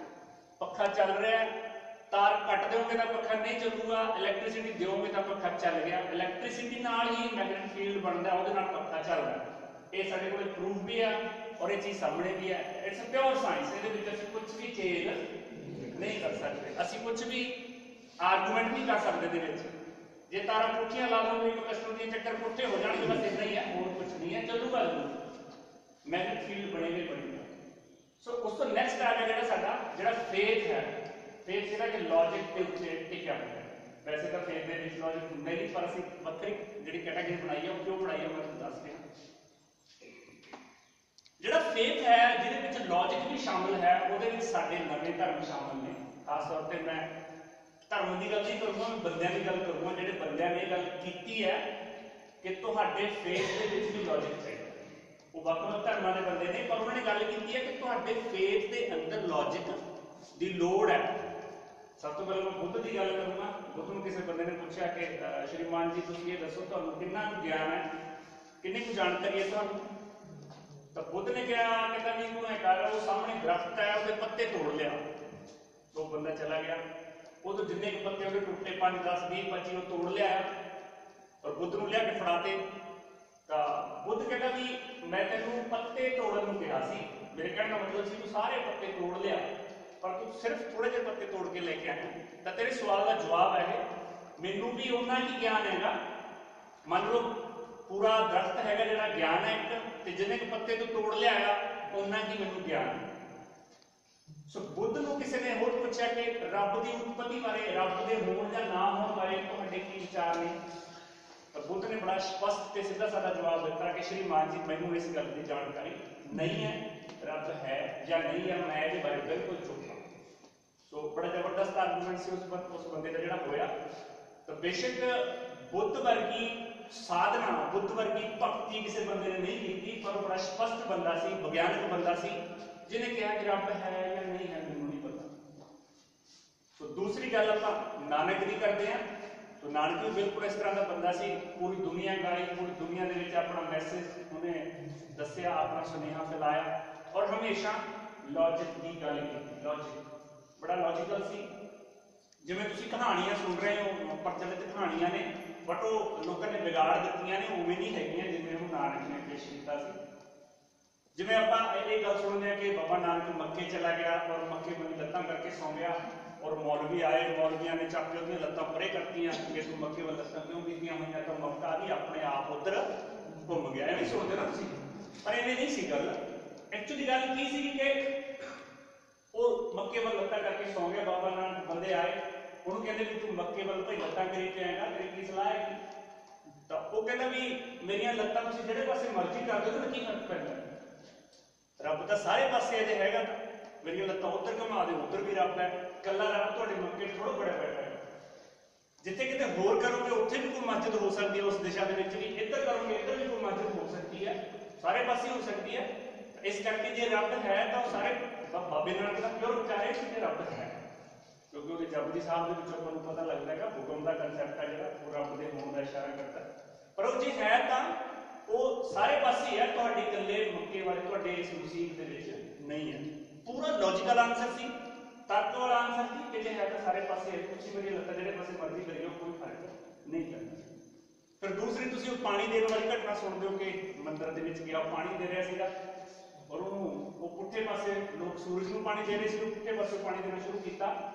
ਪੱਖਾ ਚੱਲ ਰਿਹਾ ਹੈ। ਤਾਰ ਕੱਟ ਦਿਓਗੇ ਤਾਂ ਪੱਖਾ ਨਹੀਂ ਚੱਲੂਗਾ। ਇਲੈਕਟ੍ਰਿਸਿਟੀ ਦਿਓਗੇ ਤਾਂ ਪੱਖਾ ਚੱਲ ਗਿਆ। ਇਲੈਕਟ੍ਰਿਸਿਟੀ ਨਾਲ ਹੀ ਮੈਗਨੇਟਿਕ ਫੀਲਡ ਬਣਦਾ ਉਹਦੇ ਨਾਲ ਪੱਖਾ ਚੱਲਦਾ ਹੈ। ਇਹ ਸਾਡੇ ਕੋਲ ਪ੍ਰੂਫ ਵੀ ਆ। ਔਰ ਇਹ ਚੀਜ਼ ਸਾਹਮਣੇ ਵੀ ਹੈ ਇਟਸ ਅ ਪਿਓਰ ਸਾਇੰਸ ਇਹਦੇ ਵਿੱਚ ਅਸੀਂ ਕੁਝ ਵੀ ਚੇਂਜ ਨਹੀਂ ਕਰ ਸਕਦੇ ਅਸੀਂ ਕੁਝ ਵੀ ਆਰਗੂਮੈਂਟ ਨਹੀਂ ਕਰ ਸਕਦੇ ਦੇ ਵਿੱਚ ਜੇ ਤਾਰਾਂ ਪੁੱਠੀਆਂ ਲਾ ਦੋਗੇ ਕਪੈਸਿਟਰ ਦੀਆਂ ਚੱਕਰ ਪੁੱਠੇ ਹੋ ਜਾਣਗੇ ਬਸ ਇਦਾਂ ਹੀ ਹੈ ਹੋਰ ਕੁਝ ਨਹੀਂ ਹੈ ਚੱਲੂਗਾ ਜ਼ਰੂਰ ਮੈਗਨੇਟਿਕ ਫੀਲਡ ਬਣੇਗਾ ਹੀ ਬਣੇਗਾ ਸੋ ਉਸ ਤੋਂ ਨੈਕਸਟ ਆ ਗਿਆ ਜਿਹੜਾ ਸਾਡਾ ਜਿਹੜਾ ਫੇਥ ਹੈ ਫੇਥ ਜਿਹੜਾ ਕਿ ਲੌਜਿਕ ਦੇ ਉੱਤੇ ਟਿਕਿਆ ਹੋਇਆ ਹੈ ਵੈਸੇ ਤਾਂ ਫੇਥ ਦੇ ਵਿੱਚ ਲੌਜਿਕ ਹੁੰਦਾ ਹੀ ਨਹੀਂ ਪਰ ਅਸੀਂ ਵੱਖਰੀ ਜਿਹੜੀ ਕੈਟਾਗਰੀ ਬਣਾਈ ਹੈ ਉਹ ਕਿਉਂ ਬਣਾਈ ਹੈ ਮੈਂ ਤੁਹਾਨੂੰ ਦੱਸ ਰਿਹਾ ਜਿਹੜਾ ਫੇਥ ਹੈ, ਜਿਹਦੇ ਵਿੱਚ ਲੌਜਿਕ ਵੀ ਸ਼ਾਮਿਲ ਹੈ, ਉਹਦੇ ਵਿੱਚ ਸਾਡੇ ਨਵੇਂ ਧਰਮ ਸ਼ਾਮਿਲ ਨੇ। ਖਾਸ ਤੌਰ ਤੇ ਮੈਂ ਧਰਮ ਦੀ ਗੱਲ ਨਹੀਂ ਕਰੂੰਗਾ, ਮੈਂ ਬੰਦਿਆਂ ਦੀ ਗੱਲ ਕਰੂੰਗਾ, ਜਿਹੜੇ ਬੰਦਿਆਂ ਨੇ ਗੱਲ ਕੀਤੀ ਹੈ ਕਿ ਤੁਹਾਡੇ ਫੇਥ ਦੇ ਵਿੱਚ ਵੀ ਲੌਜਿਕ ਚਾਹੀਦਾ ਉਹ ਵੱਖ-ਵੱਖ ਧਰਮਾਂ ਦੇ ਬੰਦੇ ਨੇ, ਪਰ ਉਹਨਾਂ ਨੇ ਗੱਲ ਕੀਤੀ ਹੈ ਕਿ ਤੁਹਾਡੇ ਫੇਥ ਦੇ ਅੰਦਰ ਲੌਜਿਕ ਦੀ ਲੋੜ ਹੈ। ਸਭ ਤੋਂ ਪਹਿਲਾਂ ਮੈਂ ਬੁੱਧ ਦੀ ਗੱਲ ਕਰੂੰਗਾ। ਬੁੱਧ ਨੂੰ ਕਿਸੇ ਬੰਦੇ ਨੇ ਪੁੱਛਿਆ ਕਿ ਸ਼੍ਰੀਮਾਨ ਜੀ, ਤੁਸੀਂ ਇਹ ਦੱਸੋ ਤੁਹਾਨੂੰ ਕਿੰਨਾ ਕੁ ਗਿਆਨ ਹੈ? ਕਿੰਨੀ ਕੁ ਜਾਣਕਾਰੀ ਹੈ ਤੁਹਾਨੂੰ? ਤਾਂ ਬੁੱਧ ਨੇ ਕਿਹਾ ਕਹਿੰਦਾ ਵੀ ਤੂੰ ਇਹ ਕਰ, ਉਹ ਸਾਹਮਣੇ ਦਰਖਤ ਹੈ, ਉਹਦੇ ਪੱਤੇ ਤੋੜ ਲਿਆ। ਉਹ ਬੰਦਾ ਚਲਾ ਗਿਆ। ਉਹ ਜਿੰਨੇ ਕੁ ਪੱਤੇ ਉਹਦੇ ਟੁੱਟੇ 5 10 20 25 ਉਹ ਤੋੜ ਲਿਆ। ਔਰ ਬੁੱਧ ਨੂੰ ਲਿਆ ਕੇ ਫੜਾਤੇ। ਤਾਂ ਬੁੱਧ ਕਹਿੰਦਾ ਵੀ ਮੈਂ ਤੈਨੂੰ ਪੱਤੇ ਤੋੜਨ ਨੂੰ ਕਿਹਾ ਸੀ। ਮੇਰੇ ਕਹਿਣ ਦਾ ਮਤਲਬ ਸੀ ਤੂੰ ਸਾਰੇ ਪੱਤੇ ਤੋੜ ਲਿਆ। ਪਰ ਤੂੰ ਸਿਰਫ ਥੋੜੇ ਜਿਹੇ ਪੱਤੇ ਤੋੜ ਕੇ ਲੈ ਕੇ ਆਇਆ। ਤਾਂ ਤੇਰੇ ਸਵਾਲ ਦਾ ਜਵਾਬ ਹੈ ਇਹ। ਮੈਨੂੰ ਵੀ ਉਹਨਾਂ ਹੀ ਗਿਆਨ ਹੈਗਾ। ਮੰਨ ਲਓ ਪੂਰਾ ਦਰਖਤ ਹੈਗਾ ਜਿਹੜਾ ਗਿਆਨ ਹੈ ਇੱਕ ਤੇ ਜਿੰਨੇ ਕੁ ਪੱਤੇ ਤੂੰ ਤੋੜ ਲਿਆਇਆ ਉਹਨਾਂ ਹੀ ਮੈਨੂੰ ਗਿਆਨ ਹੈ ਸੋ ਬੁੱਧ ਨੂੰ ਕਿਸੇ ਨੇ ਹੋਰ ਪੁੱਛਿਆ ਕਿ ਰੱਬ ਦੀ ਉਤਪਤੀ ਬਾਰੇ ਰੱਬ ਦੇ ਹੋਣ ਜਾਂ ਨਾ ਹੋਣ ਬਾਰੇ ਤੁਹਾਡੇ ਕੀ ਵਿਚਾਰ ਨੇ ਤਾਂ ਬੁੱਧ ਨੇ ਬੜਾ ਸਪਸ਼ਟ ਤੇ ਸਿੱਧਾ ਸਾਦਾ ਜਵਾਬ ਦਿੱਤਾ ਕਿ ਸ਼੍ਰੀਮਾਨ ਜੀ ਮੈਨੂੰ ਇਸ ਗੱਲ ਦੀ ਜਾਣਕਾਰੀ ਨਹੀਂ ਹੈ ਰੱਬ ਹੈ ਜਾਂ ਨਹੀਂ ਹੈ ਮੈਂ ਇਹਦੇ ਬਾਰੇ ਬਿਲਕੁਲ ਚੁੱਪ ਹਾਂ ਸੋ ਬੜਾ ਜ਼ਬਰਦਸਤ ਆਰਗੂਮੈਂਟ ਸੀ ਉਸ ਬੰਦ ਉਸ ਬੰਦੇ ਦਾ ਜਿਹੜਾ ਹੋਇਆ ਤਾਂ ਬੇਸ਼ੱਕ ਬੁੱਧ ਵਰਗੀ साधना बुद्ध वर्गी भक्ति किसी बंद ने नहीं की पर बड़ा स्पष्ट बंदा सी, वैज्ञानिक बंदा सी, जिन्हें कहा कि रब है या नहीं है मैं नहीं पता तो दूसरी गल आप नानक की करते हैं। तो नानक भी बिल्कुल इस तरह का बंदा सी, पूरी दुनिया गाड़ी पूरी दुनिया के अपना मैसेज उन्हें दसिया अपना सुनेहा फैलाया, और हमेशा लॉजिक की गल की लॉजिक बड़ा लॉजिकल सी। जिमें कहानियाँ सुन रहे हो, प्रचलित कहानियाँ ने ਬਟ ਉਹ ਲੋਕਾਂ ਨੇ ਵਿਗਾੜ ਦਿੱਤੀਆਂ ਨੇ ਉਵੇਂ ਨਹੀਂ ਹੈਗੀਆਂ ਜਿਵੇਂ ਉਹ ਨਾਨਕ ਨੇ ਪੇਸ਼ ਕੀਤਾ ਸੀ ਜਿਵੇਂ ਆਪਾਂ ਇਹ ਇਹ ਗੱਲ ਸੁਣਦੇ ਆ ਕਿ ਬਾਬਾ ਨਾਨਕ ਮੱਕੇ ਚਲਾ ਗਿਆ ਔਰ ਮੱਕੇ ਨੂੰ ਲੱਤਾਂ ਕਰਕੇ ਸੌਂ ਗਿਆ ਔਰ ਮੌਲਵੀ ਆਏ ਮੌਲਵੀਆਂ ਨੇ ਚੱਕ ਕੇ ਉਹਦੀਆਂ ਲੱਤਾਂ ਪਰੇ ਕਰਤੀਆਂ ਕਿ ਤੂੰ ਮੱਕੇ ਵੱਲ ਲੱਤਾਂ ਕਿਉਂ ਕੀਤੀਆਂ ਹੋਈਆਂ ਤਾਂ ਮੱਕਾ ਵੀ ਆਪਣੇ ਆਪ ਉਧਰ ਘੁੰਮ ਗਿਆ ਐਵੇਂ ਸੁਣਦੇ ਨਾ ਤੁਸੀਂ ਪਰ ਐਵੇਂ ਨਹੀਂ ਸੀ ਗੱਲ ਐਕਚੁਅਲੀ ਗੱਲ ਕੀ ਸੀ ਕਿ ਉਹ ਮੱਕੇ ਵੱਲ ਲੱਤਾਂ ਕਰਕੇ ਸੌਂ ਗਿਆ ਬਾਬਾ ਨਾਨਕ ਬੰਦੇ ਆਏ ਉਹਨੂੰ ਕਹਿੰਦੇ ਵੀ ਤੂੰ ਮੱਕੇ ਵੱਲ ਭਾਈ ਲੱਤਾਂ ਕਰੀ ਕੇ ਆਏਗਾ ਤੇਰੀ ਕੀ ਸਲਾਹ ਹੈ ਤਾਂ ਉਹ ਕਹਿੰਦਾ ਵੀ ਮੇਰੀਆਂ ਲੱਤਾਂ ਤੁਸੀਂ ਜਿਹੜੇ ਪਾਸੇ ਮਰਜ਼ੀ ਕਰ ਦਿਓ ਤਾਂ ਕੀ ਫਰਕ ਪੈਂਦਾ ਹੈ? ਰੱਬ ਤਾਂ ਸਾਰੇ ਪਾਸੇ ਅਜੇ ਹੈਗਾ ਤਾਂ ਮੇਰੀਆਂ ਲੱਤਾਂ ਉੱਧਰ ਘੁਮਾ ਦੇ ਉੱਧਰ ਵੀ ਰੱਬ ਹੈ ਕੱਲਾ ਰੱਬ ਤੁਹਾਡੇ ਮੱਕੇ 'ਚ ਥੋੜਾ ਬੜਾ ਬੈਠਾ ਹੈ ਜਿੱਥੇ ਕਿਤੇ ਹੋਰ ਕਰੋਗੇ ਉੱਥੇ ਵੀ ਕੋਈ ਮਸਜਿਦ ਹੋ ਸਕਦੀ ਹੈ ਉਸ ਦਿਸ਼ਾ ਦੇ ਵਿੱਚ ਵੀ ਇੱਧਰ ਕਰੋਗੇ ਇੱਧਰ ਵੀ ਕੋਈ ਮਸਜਿਦ ਹੋ ਸਕਦੀ ਹੈ ਸਾਰੇ ਪਾਸੇ ਹੋ ਸਕਦੀ ਹੈ ਤਾਂ ਇਸ ਕਰਕੇ ਜੇ ਰੱਬ ਹੈ ਤਾਂ ਉਹ ਸਾਰੇ ਬ- ਬਾਬੇ ਨਾਨਕ ਦਾ ਪਿਓਰ ਵਿਚਾਰੇ ਸੀ ਕਿ ਰੱਬ ਹੈ ਕਿਉਂਕਿ ਉਹਦੇ ਜਪਜੀ ਸਾਹਿਬ ਦੇ ਵਿੱਚ ਆਪਾਂ ਨੂੰ ਪਤਾ ਲੱਗਦਾ ਹੈਗਾ ਹੁਕਮ ਦਾ ਕਨਸੈਪਟ ਹੈ ਜਿਹੜਾ, ਉਹ ਰੱਬ ਦੇ ਹੋਣ ਦਾ ਇਸ਼ਾਰਾ ਕਰਦਾ। ਪਰ ਉਹ ਜੇ ਹੈ ਤਾਂ ਉਹ ਸਾਰੇ ਪਾਸੇ ਹੈ ਤੁਹਾਡੇ ਇਕੱਲੇ ਮੱਕੇ ਵਾਲੇ, ਤੁਹਾਡੇ ਇਸ ਮੁਸੀਬ ਦੇ ਵਿੱਚ ਨਹੀਂ ਹੈ। ਪੂਰਾ ਲੌਜੀਕਲ ਆਨਸਰ ਸੀ ਤੱਕ ਵਾਲਾ ਆਨਸਰ ਸੀ ਕਿ ਜੇ ਹੈ ਤਾਂ ਸਾਰੇ ਪਾਸੇ ਹੈ। ਤੁਸੀਂ ਮੇਰੀ ਲੱਤਾਂ ਜਿਹੜੇ ਪਾਸੇ ਮਰਜ਼ੀ ਕਰਿਓ ਕੋਈ ਫ਼ਰਕ ਨਹੀਂ ਪੈਂਦਾ। ਫਿਰ ਦੂਸਰੀ, ਤੁਸੀਂ ਉਹ ਪਾਣੀ ਦੇਣ ਵਾਲੀ ਘਟਨਾ ਸੁਣਦੇ ਹੋ ਕਿ ਮੰਦਿਰ ਦੇ ਵਿੱਚ ਗਿਆ ਪਾਣੀ ਦੇ ਰਿਹਾ ਸੀਗਾ। ਔਰ ਉਹਨੂੰ ਉਹ ਪੁੱਠੇ ਪਾਸੇ ਲੋਕ ਸੂਰਜ ਨੂੰ ਪਾਣੀ ਦੇ ਰਹੇ ਸੀ, ਉਹ ਪੁੱਠੇ ਪਾਸੇ ਪਾਣੀ ਦੇਣਾ ਸ਼ੁਰੂ ਕੀਤਾ।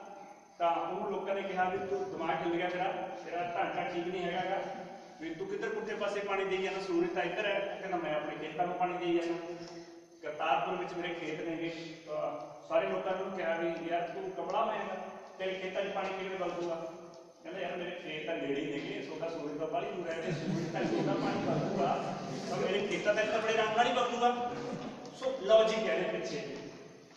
ਤਾਂ ਉਹਨੂੰ ਲੋਕਾਂ ਨੇ ਕਿਹਾ ਵੀ ਤੂੰ ਦਿਮਾਗ ਹਿੱਲ ਗਿਆ ਤੇਰਾ ਤੇਰਾ ਢਾਂਚਾ ਠੀਕ ਨਹੀਂ ਹੈਗਾਗਾ ਵੀ ਤੂੰ ਕਿੱਧਰ ਪੁੱਠੇ ਪਾਸੇ ਪਾਣੀ ਦੇਈ ਜਾਂਦਾ, ਸੂਰਜ ਤਾਂ ਇੱਧਰ ਹੈ, ਕਹਿੰਦਾ ਮੈਂ ਆਪਣੇ ਖੇਤਾਂ ਨੂੰ ਪਾਣੀ ਦੇਈ ਜਾਂਦਾ। ਕਰਤਾਰਪੁਰ ਵਿੱਚ ਮੇਰੇ ਖੇਤ ਨੇਗੇ ਸਾਰੇ ਲੋਕਾਂ ਨੂੰ ਕਿਹਾ ਵੀ ਯਾਰ ਤੂੰ ਕਮਲਾ ਮੈਂ ਤੇਰੇ ਖੇਤਾਂ 'ਚ ਪਾਣੀ ਕਿਵੇਂ ਵਗੂਗਾ ਕਹਿੰਦਾ ਯਾਰ ਮੇਰੇ ਖੇਤ ਤਾਂ ਨੇੜੇ ਨੇਗੇ, ਸੋਡਾ ਸੂਰਜ ਦਾ ਬਾਲੀ ਦੂਰ ਹੈ, ਤੇ ਸੂਰਜ ਤੱਕ ਸੋਡਾ ਪਾਣੀ ਵਗੂਗਾ ਤਾਂ ਮੇਰੇ ਖੇਤਾਂ ਤੱਕ ਤਾਂ ਬੜੇ ਆਰਾਮ ਨਾਲ ਹੀ ਵਗੂਗਾ ਸੋ ਲੌਜੀਕ ਹੈ ਇਹਦੇ ਪਿੱਛੇ।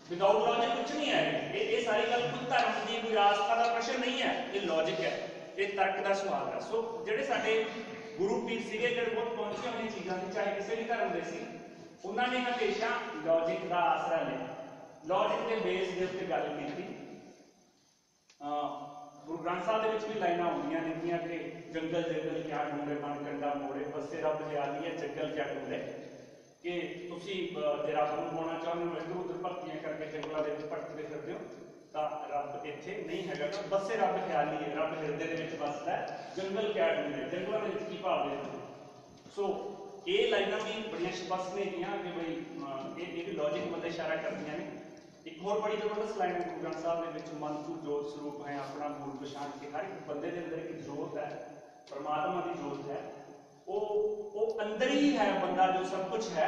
ਵਿਦਆਊਟ ਲੌਜਿਕ ਕੁਝ ਨਹੀਂ ਹੈ। ਇਹ ਇਹ ਸਾਰੀ ਗੱਲ ਕੋਈ ਧਰਮ ਦੀ ਕੋਈ ਆਸਥਾ ਦਾ ਪ੍ਰਸ਼ਨ ਨਹੀਂ ਹੈ। ਇਹ ਲੌਜਿਕ ਹੈ। ਇਹ ਤਰਕ ਦਾ ਸਵਾਲ ਹੈ। ਸੋ ਜਿਹੜੇ ਸਾਡੇ ਗੁਰੂ ਪੀਰ ਸੀਗੇ, ਜਿਹੜੇ ਬਹੁਤ ਪਹੁੰਚੇ ਹੋਏ ਚੀਜ਼ਾਂ ਤੇ, ਚਾਹੇ ਕਿਸੇ ਵੀ ਧਰਮ ਦੇ ਸੀ, ਉਹਨਾਂ ਨੇ ਹਮੇਸ਼ਾ ਲੌਜਿਕ ਦਾ ਆਸਰਾ ਲਿਆ। ਲੌਜਿਕ ਦੇ ਬੇਸ ਦੇ ਉੱਤੇ ਗੱਲ ਕੀਤੀ। ਗੁਰੂ ਗ੍ਰੰਥ ਸਾਹਿਬ ਦੇ ਵਿੱਚ ਵੀ ਲਾਈਨਾਂ ਆਉਂਦੀਆਂ ਨੇਗੀਆਂ ਕਿ ਜੰਗਲ ਜੰਗਲ ਕਿਆ ਢੂੰਡੇ ਮਨ ਕੰਡਾ ਮੋੜੇ ਬਸੇ ਰੱਬ ਜਿਆਦੀ ਹੈ, ਜੰਗਲ ਕਿਆ ਢੂੰਡੇ ਕਿ ਤੁਸੀਂ ਅਹ, ਜੇ ਰੱਬ ਚਾਹੁੰਦੇ ਹੋ ਇੱਧਰ ਉੱਧਰ ਭਗਤੀਆਂ ਕਰਕੇ ਜੰਗਲਾਂ ਦੇ ਵਿੱਚ ਭਟਕਦੇ ਫਿਰਦੇ ਹੋ ਤਾਂ ਰੱਬ ਇੱਥੇ ਨਹੀਂ ਹੈਗਾ। ਤਾਂ ਬਸੇ ਰੱਬ ਖਿਆਲੀ ਹੈ। ਰੱਬ ਹਿਰਦੇ ਦੇ ਵਿੱਚ ਵੱਸਦਾ ਜੰਗਲ ਕਿਆ ਢੂੰਡੇ ਜੰਗਲਾਂ ਦੇ ਵਿੱਚ ਕੀ ਭਾਲਦੇ ਹੋ ਸੋ ਇਹ ਲਾਈਨਾਂ ਵੀ ਬੜੀਆਂ ਸਪਸ਼ਟ ਨੇਗੀਆਂ ਕਿ ਬਈ ਇਹ ਇਹ ਵੀ ਲੌਜਿਕ ਵੱਲ ਇਸ਼ਾਰਾ ਕਰਦੀਆਂ ਨੇ। ਇੱਕ ਹੋਰ ਬੜੀ ਜ਼ਬਰਦਸਤ ਲਾਈਨ ਹੈ ਗੁਰੂ ਗ੍ਰੰਥ ਸਾਹਿਬ ਦੇ ਵਿੱਚ ਮਨ ਤੂੰ ਜੋਤ ਸਰੂਪ ਹੈ ਆਪਣਾ ਮੂਲ ਪਛਾਣ ਕੇ ਹਰ ਇੱਕ ਬੰਦੇ ਦੇ ਅੰਦਰ ਇੱਕ ਜੋਤ ਹੈ ਪਰਮਾਤਮਾ ਦੀ ਜੋਤ ਹੈ। ਉਹ ਉਹ ਅੰਦਰ ਹੀ ਹੈ ਬੰਦਾ ਜੋ ਸਭ ਕੁਝ ਹੈ।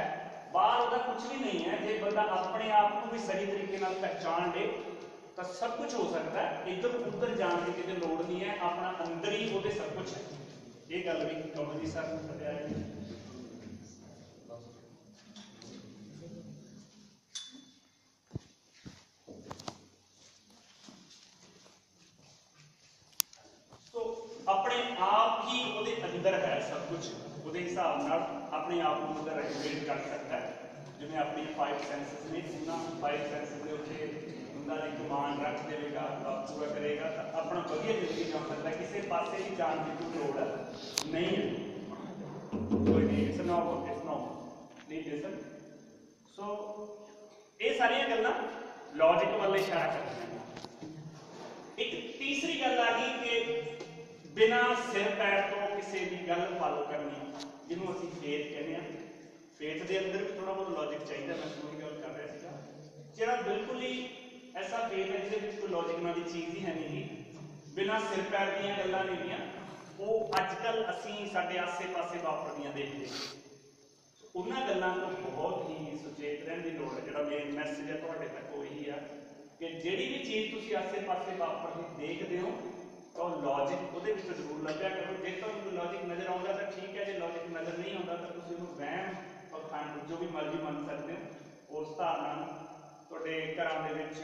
ਬਾਹਰ ਉਹਦਾ ਕੁਝ ਵੀ ਨਹੀਂ ਹੈ। ਜੇ ਬੰਦਾ ਆਪਣੇ ਆਪ ਨੂੰ ਵੀ ਸਹੀ ਤਰੀਕੇ ਨਾਲ ਪਹਿਚਾਣ ਲੇ, ਤਾਂ ਸਭ ਕੁਝ ਹੋ ਸਕਦਾ ਹੈ। ਇੱਧਰ ਉੱਧਰ ਜਾਣ ਦੀ ਕਿਤੇ ਲੋੜ ਨਹੀਂ ਹੈ। ਆਪਣਾ ਅੰਦਰ ਹੀ ਉਹਦੇ ਸਭ ਕੁਝ ਹੈ। ਇਹ ਗੱਲ ਵੀ ਕਮਲ ਜੀ ਸਰ ਨੂੰ ਪਤਾ ਹੈ। ਆਪਣੇ ਆਪ ਅੰਦਰ ਹੈ ਸਭ ਕੁਝ ਉਹਦੇ ਹਿਸਾਬ ਨਾਲ ਆਪਣੇ ਆਪ ਨੂੰ ਉਹਦਾ ਰੈਗੂਲੇਟ ਕਰ ਸਕਦਾ ਹੈ ਜਿਵੇਂ ਆਪਣੀਆਂ ਫਾਈਵ ਸੈਂਸਸ ਨੇ ਉਹਨਾਂ ਫਾਈਵ ਸੈਂਸਸ ਦੇ ਉੱਤੇ ਉਹਨਾਂ ਦੀ ਕਮਾਂਡ ਰੱਖ ਦੇਵੇਗਾ ਅਹ ਪੂਰਾ ਕਰੇਗਾ ਤਾਂ ਆਪਣਾ ਵਧੀਆ ਜ਼ਿੰਦਗੀ ਜਿਉ ਸਕਦਾ ਕਿਸੇ ਪਾਸੇ ਵੀ ਜਾਣ ਦੀ ਕੋਈ ਲੋੜ ਨਹੀਂ ਹੈ ਕੋਈ ਨਹੀਂ ਇਸ ਨੋ ਇਸ ਨੋ ਨਹੀਂ ਲਿਸਨ ਸੋ ਇਹ ਸਾਰੀਆਂ ਗੱਲਾਂ ਲੌਜੀਕ ਵੱਲ ਇਸ਼ਾਰਾ ਕਰਦੀਆਂ ਨੇ ਇੱਕ ਤੀਸਰੀ ਗੱਲ ਆ ਗਈ ਕਿ ਬਿਨਾ ਸਿਰ ਪੈਰ ਤੋਂ ਕਿਸੇ ਦੀ ਗੱਲ ਫਾਲੋ ਕਰਨੀ, ਜਿਹਨੂੰ ਅਸੀਂ ਫੇਥ ਕਹਿੰਦੇ ਆ ਫੇਥ ਦੇ ਅੰਦਰ ਵੀ ਥੋੜਾ ਬਹੁਤ ਲੌਜੀਕ ਚਾਹੀਦਾ, ਮੈਂ ਤੁਹਾਨੂੰ ਗੱਲ ਕਰ ਰਿਹਾ ਸੀਗਾ। ਜਿਹੜਾ ਬਿਲਕੁਲ ਹੀ ਐਸਾ ਫੇਥ ਹੈ ਜਿਹਦੇ ਵਿੱਚ ਕੋਈ ਲੌਜੀਕ ਨਾਲ ਦੀ ਚੀਜ਼ ਹੀ ਹੈ ਨਹੀਂ ਬਿਨਾ ਸਿਰ ਪੈਰ ਦੀਆਂ ਗੱਲਾਂ ਨੇਗੀਆਂ ਉਹ ਅੱਜ ਕੱਲ ਅਸੀਂ ਸਾਡੇ ਆਸੇ-ਪਾਸੇ ਵਾਪਰਦੀਆਂ ਦੇਖਦੇ ਉਹਨਾਂ ਗੱਲਾਂ ਤੋਂ ਬਹੁਤ ਹੀ ਸੁਚੇਤ ਰਹਿਣ ਦੀ ਲੋੜ ਹੈ। ਜਿਹੜਾ ਮੇਨ ਮੈਸੇਜ ਹੈ ਤੁਹਾਡੇ ਤੱਕ ਉਹ ਆ ਕਿ ਜਿਹੜੀ ਵੀ ਚੀਜ਼ ਤੁਸੀਂ ਆਸੇ-ਪਾਸੇ ਵਾਪਰਦੀ ਦੇਖਦੇ ਹੋ ਉਹਦੇ ਵਿੱਚ ਜ਼ਰੂਰ ਲੱਭਿਆ ਕਰੋ। ਜੇ ਤੁਹਾਨੂੰ ਲੌਜੀਕ ਨਜ਼ਰ ਆਉਂਦਾ ਤਾਂ ਠੀਕ ਹੈ, ਜੇ ਲੌਜੀਕ ਨਜ਼ਰ ਨਹੀਂ ਆਉਂਦਾ ਤਾਂ ਤੁਸੀਂ ਉਹਨੂੰ ਵਹਿਮ ਪਖੰਡ ਜੋ ਵੀ ਮਰਜ਼ੀ ਮੰਨ ਸਕਦੇ ਹੋ। ਉਸ ਧਾਰਨਾ ਨੂੰ ਤੁਹਾਡੇ ਘਰਾਂ ਦੇ ਵਿੱਚ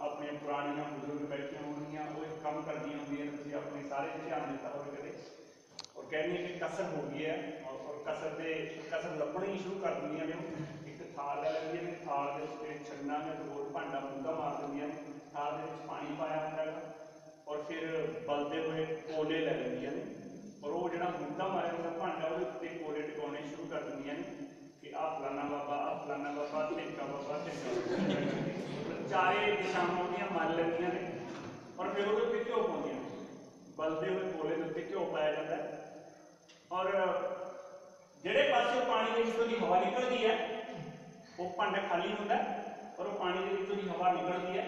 ਆਪਣੀਆਂ ਪੁਰਾਣੀਆਂ ਬਜ਼ੁਰਗ ਬੈਠੀਆਂ ਹੋਣਗੀਆਂ, ਉਹ ਇੱਕ ਕੰਮ ਕਰਦੀਆਂ ਹੁੰਦੀਆਂ ਤੁਸੀਂ ਆਪਣੇ ਸਾਰੇ ਧਿਆਨ ਦਿੱਤਾ ਹੋਵੇ ਕਦੇ। ਔਰ ਕਹਿੰਦੀ ਕਿ ਕਸਰ ਹੋ ਗਈ ਹੈ, ਔਰ ਕਸਰ ਦੇ ਕਸਰ ਲੱਭਣੀ ਸ਼ੁਰੂ ਕਰ ਦਿੰਦੀਆਂ ਨੇ। ਇੱਕ ਥਾਲ ਲੈ ਲੈਂਦੀਆਂ ਨੇ, ਥਾਲ ਦੇ ਉੱਤੇ ਛੰਨਾ ਨੇ ਹੋਰ ਭਾਂਡਾ ਮੁੰਦਾ ਮਾਰ ਦਿੰਦੀਆਂ ਨੇ। ਥਾਲ ਦੇ ਵਿੱਚ ਪਾਣੀ ਪਾਇਆ ਹੁੰਦਾ ਹੈ ਔਰ ਫਿਰ ਬਲਦੇ ਹੋਏ ਕੋਲੇ ਲੈ ਲੈਂਦੀਆਂ ਨੇ ਔਰ ਉਹ ਜਿਹੜਾ ਮੁੱਦਾ ਮਾਰਿਆ ਹੁੰਦਾ ਭਾਂਡਾ ਉਹਦੇ ਉੱਤੇ ਕੋਲੇ ਟਿਕਾਉਣੇ ਸ਼ੁਰੂ ਕਰ ਦਿੰਦੀਆਂ ਨੇ ਕਿ ਆਹ ਫਲਾਣਾ ਬਾਬਾ ਆਹ ਫਲਾਣਾ ਬਾਬਾ ਟਿੱਕਾ ਬਾਬਾ ਟਿੱਕਾ ਬਾਬਾ। ਚਾਰੇ ਦਿਸ਼ਾਵਾਂ ਉਹਦੀਆਂ ਮੰਨ ਲੈਂਦੀਆਂ ਨੇ ਔਰ ਫਿਰ ਉਹਦੇ ਉੱਤੇ ਘਿਓ ਪਾਉਂਦੀਆਂ ਨੇ ਬਲਦੇ ਹੋਏ ਕੋਲੇ ਦੇ ਉੱਤੇ ਘਿਓ ਪਾਇਆ ਜਾਂਦਾ ਹੈ ਔਰ ਜਿਹੜੇ ਪਾਸੇ ਪਾਣੀ ਦੇ ਵਿੱਚੋਂ ਦੀ ਹਵਾ ਨਿਕਲਦੀ ਹੈ ਉਹ ਭਾਂਡਾ ਖਾਲੀ ਹੁੰਦਾ ਹੈ ਔਰ ਉਹ ਪਾਣੀ ਦੇ ਵਿੱਚੋਂ ਦੀ ਹਵਾ ਨਿਕਲਦੀ ਹੈ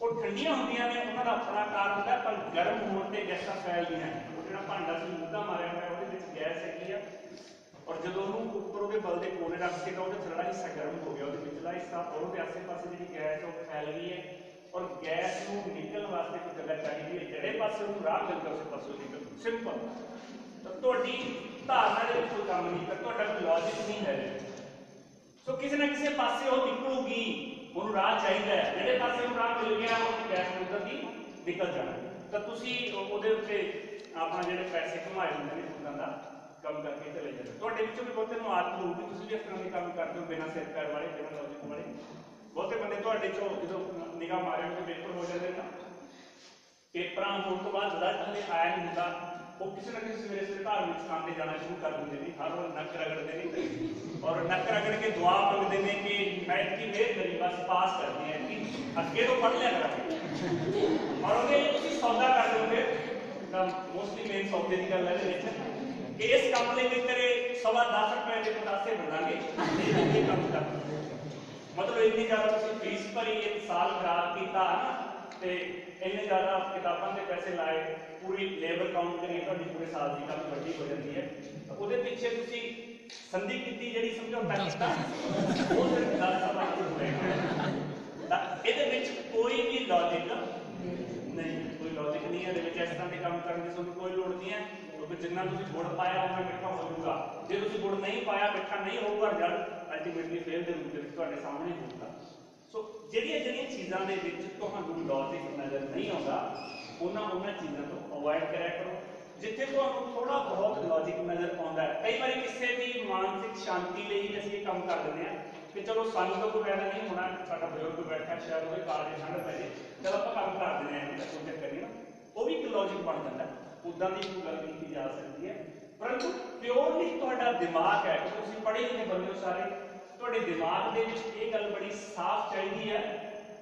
ਉਹ ਠੰਡੀਆਂ ਹੁੰਦੀਆਂ ਨੇ ਉਹਨਾਂ ਦਾ ਆਪਣਾ ਆਕਾਰ ਹੁੰਦਾ ਹੈ, ਪਰ ਗਰਮ ਹੋਣ ਤੇ ਗੈਸਾਂ ਫੈਲਦੀਆਂ ਨੇ ਉਹ ਜਿਹੜਾ ਭਾਂਡਾ ਸੀ ਮੁੱਦਾ ਮਾਰਿਆ ਹੋਇਆ ਉਹਦੇ ਵਿੱਚ ਗੈਸ ਹੈਗੀ ਆ ਔਰ ਜਦੋਂ ਉਹਨੂੰ ਉੱਪਰ ਉਹਦੇ ਬਲ ਦੇ ਕੋਨੇ ਰੱਖ ਕੇ ਤਾਂ ਉਹਦਾ ਥੱਲੜਾ ਹਿੱਸਾ ਗਰਮ ਹੋ ਗਿਆ ਉਹਦੇ ਵਿਚਲਾ ਹਿੱਸਾ ਔਰ ਉਹਦੇ ਆਸੇ-ਪਾਸੇ ਜਿਹੜੀ ਗੈਸ ਹੈ ਉਹ ਫੈਲ ਗਈ ਹੈ ਔਰ ਗੈਸ ਨੂੰ ਨਿਕਲਣ ਵਾਸਤੇ ਕੋਈ ਜਗ੍ਹਾ ਚਾਹੀਦੀ ਹੈ ਜਿਹੜੇ ਪਾਸੇ ਉਹਨੂੰ ਰਾਹ ਮਿਲਦਾ ਉਸੇ ਪਾਸੇ ਉਹ ਨਿਕਲ ਸਿੰਪਲ ਤਾਂ ਤੁਹਾਡੀ ਧਾਰਨਾ ਦੇ ਵਿੱਚ ਕੋਈ ਕੰਮ ਨਹੀਂ ਕਰ ਤੁਹਾਡਾ ਕੋਈ ਲੌਜੀਕ ਨਹੀਂ ਹੈ ਇਹਦੇ ਵਿੱਚ। ਸੋ ਕਿਸੇ ਨਾ ਕਿਸੇ ਪਾਸੇ ਉਹ ਨਿਕਲੂਗੀ ਉਹਨੂੰ ਰਾਹ ਚਾਹੀਦਾ ਹੈ। ਜਿਹੜੇ ਪਾਸੇ ਉਹਨੂੰ ਰਾਹ ਮਿਲ ਗਿਆ, ਉਹ ਗੈਸ ਉਧਰ ਦੀ ਨਿਕਲ ਜਾਣਾ। ਤਾਂ ਤੁਸੀਂ ਉਹਦੇ ਉੱਤੇ ਆਪਣਾ ਜਿਹੜੇ ਪੈਸੇ ਕਮਾਏ ਹੁੰਦੇ ਨੇ ਉਹਨਾਂ ਦਾ ਕੰਮ ਕਰਕੇ ਚਲੇ ਜਾਂਦੇ ਤੁਹਾਡੇ ਵਿੱਚੋਂ ਵੀ ਬਹੁਤੇ ਨੂੰ ਆਦਤ ਹੋਊਗੀ। ਤੁਸੀਂ ਵੀ ਇਸ ਤਰ੍ਹਾਂ ਦੇ ਕੰਮ ਕਰਦੇ ਹੋ, ਬਿਨਾਂ ਸਿਰ ਪੈਰ ਵਾਲੇ, ਬਿਨਾਂ ਲੌਜਿਕ ਵਾਲੇ। ਬਹੁਤੇ ਬੰਦੇ ਤੁਹਾਡੇ ਚੋਂ ਜਦੋਂ ਨਿਗਾਹ ਮਾਰਿਆ ਤੇ ਪੇਪਰ ਹੋ ਜਾਂਦੇ ਨਾ ਪੇਪਰਾਂ ਹੋਣ ਤੋਂ ਬਾਅਦ ਰਿਜ਼ਲਟ ਹਲੇ ਆਇਆ ਨਹੀਂ ਹੁੰਦਾ वो किसी ना किसी मेरे से धार्मिक स्थान पर जाना शुरू कर देते हैं हर रोज नक रगड़ देने और नक रगड़ के दुआ मंगते हैं कि मैं इतनी मेहर करी, बस पास कर दिया कि अगे तो पढ़ लिया करा और उन्हें तुम सौदा कर दोगे मोस्टली मेन सौदे की गल है कि इस काम के लिए अंदर सवा दस रुपए के पतासे बना के मतलब इतनी ज़्यादा फ़ीस भरी एक साल खराब किया है ना। ਸਾਲ ਤੇ ਇੰਨੇ ਜ਼ਿਆਦਾ ਕਿਤਾਬਾਂ ਦੇ ਪੈਸੇ ਲਾਏ ਪੂਰੀ ਲੇਬਰ ਕਾਊਂਟ ਕਰੀ ਤੁਹਾਡੀ ਪੂਰੇ ਸਾਲ ਦੀ ਕੰਮ ਵੱਡੀ ਹੋ ਜਾਂਦੀ ਹੈ। ਉਹਦੇ ਪਿੱਛੇ ਤੁਸੀਂ ਸੰਧੀ ਕੀਤੀ ਜਿਹੜੀ ਸਮਝੌਤਾ ਕੀਤਾ। ਉਹ ਸਿਰਫ 10 ਸਵਾ ਹੋਏਗਾ ਤਾਂ ਇਹਦੇ ਵਿੱਚ ਕੋਈ ਵੀ ਲੌਜੀਕ ਨਹੀਂ ਕੋਈ ਲੌਜੀਕ ਨਹੀਂ ਹੈ। ਇਹਦੇ ਵਿੱਚ ਇਸ ਤਰ੍ਹਾਂ ਦੇ ਕੰਮ ਕਰਨ ਦੀ ਤੁਹਾਨੂੰ ਕੋਈ ਲੋੜ ਨਹੀਂ ਹੈ। ਕਿਉਂਕਿ ਜਿੰਨਾ ਤੁਸੀਂ ਗੁੜ ਪਾਇਆ ਉਹਨਾਂ ਮਿੱਠਾ ਹੋ ਜਾਊਗਾ। ਜੇ ਤੁਸੀਂ ਗੁੜ ਨਹੀਂ ਪਾਇਆ ਮਿੱਠਾ ਨਹੀਂ ਹੋਊਗਾ ਰਿਜ਼ਲਟ ਅਲਟੀਮੇਟਲੀ ਫੇਲ ਦੇ ਰੂਪ ਦੇ ਵਿੱਚ ਤੁਹਾਡੇ ਸਾਹਮਣੇ ਹੋਊਗਾ। ਜਿਹੜੀਆਂ ਜਿਹੜੀਆਂ ਚੀਜ਼ਾਂ ਦੇ ਵਿੱਚ ਤੁਹਾਨੂੰ ਲੌਜੀਕ ਨਜ਼ਰ ਨਹੀਂ ਆਉਂਦਾ, ਉਹਨਾਂ ਉਹਨਾਂ ਚੀਜ਼ਾਂ ਤੋਂ ਅਵੋਇਡ ਕਰਿਆ ਕਰੋ। ਜਿੱਥੇ ਤੁਹਾਨੂੰ ਥੋੜਾ ਬਹੁਤ ਲੌਜੀਕ ਨਜ਼ਰ ਆਉਂਦਾ ਹੈ, ਕਈ ਵਾਰੀ ਕਿਸੇ ਦੀ ਮਾਨਸਿਕ ਸ਼ਾਂਤੀ ਲਈ ਅਸੀਂ ਇਹ ਕੰਮ ਕਰ ਦਿੰਦੇ ਹਾਂ ਕਿ ਚਲੋ ਸਾਨੂੰ ਤਾਂ ਕੋਈ ਫਾਇਦਾ ਨਹੀਂ ਹੋਣਾ, ਸਾਡਾ ਬਜ਼ੁਰਗ ਬੈਠਾ, ਸ਼ਾਇਦ ਉਹਦੇ ਕਾਲਜ ਠੰਡ ਪੈ ਜੇ, ਚਲ ਆਪਾਂ ਕੰਮ ਕਰ ਦਿੰਦੇ ਹਾਂ, ਕੋਈ ਚੱਕਰ ਨਹੀਂ ਨਾ। ਉਹ ਵੀ ਇੱਕ ਲੌਜੀਕ ਬਣ ਜਾਂਦਾ ਉਦਾਂ ਦੀ ਕੋਈ ਗੱਲ ਕੀਤੀ ਜਾ ਸਕਦੀ ਹੈ। ਪਰੰਤੂ ਪਿਓਰਲੀ ਤੁਹਾਡਾ ਦਿਮਾਗ ਹੈ ਕਿ ਤੁਸੀਂ ਪੜ੍ਹੇ ਲਿਖੇ ਬੰਦੇ ਹੋ ਸਾਰੇ ਤੁਹਾਡੇ ਦਿਮਾਗ ਦੇ ਵਿੱਚ ਇਹ ਗੱਲ ਬੜੀ ਸਾਫ਼ ਚਾਹੀਦੀ ਹੈ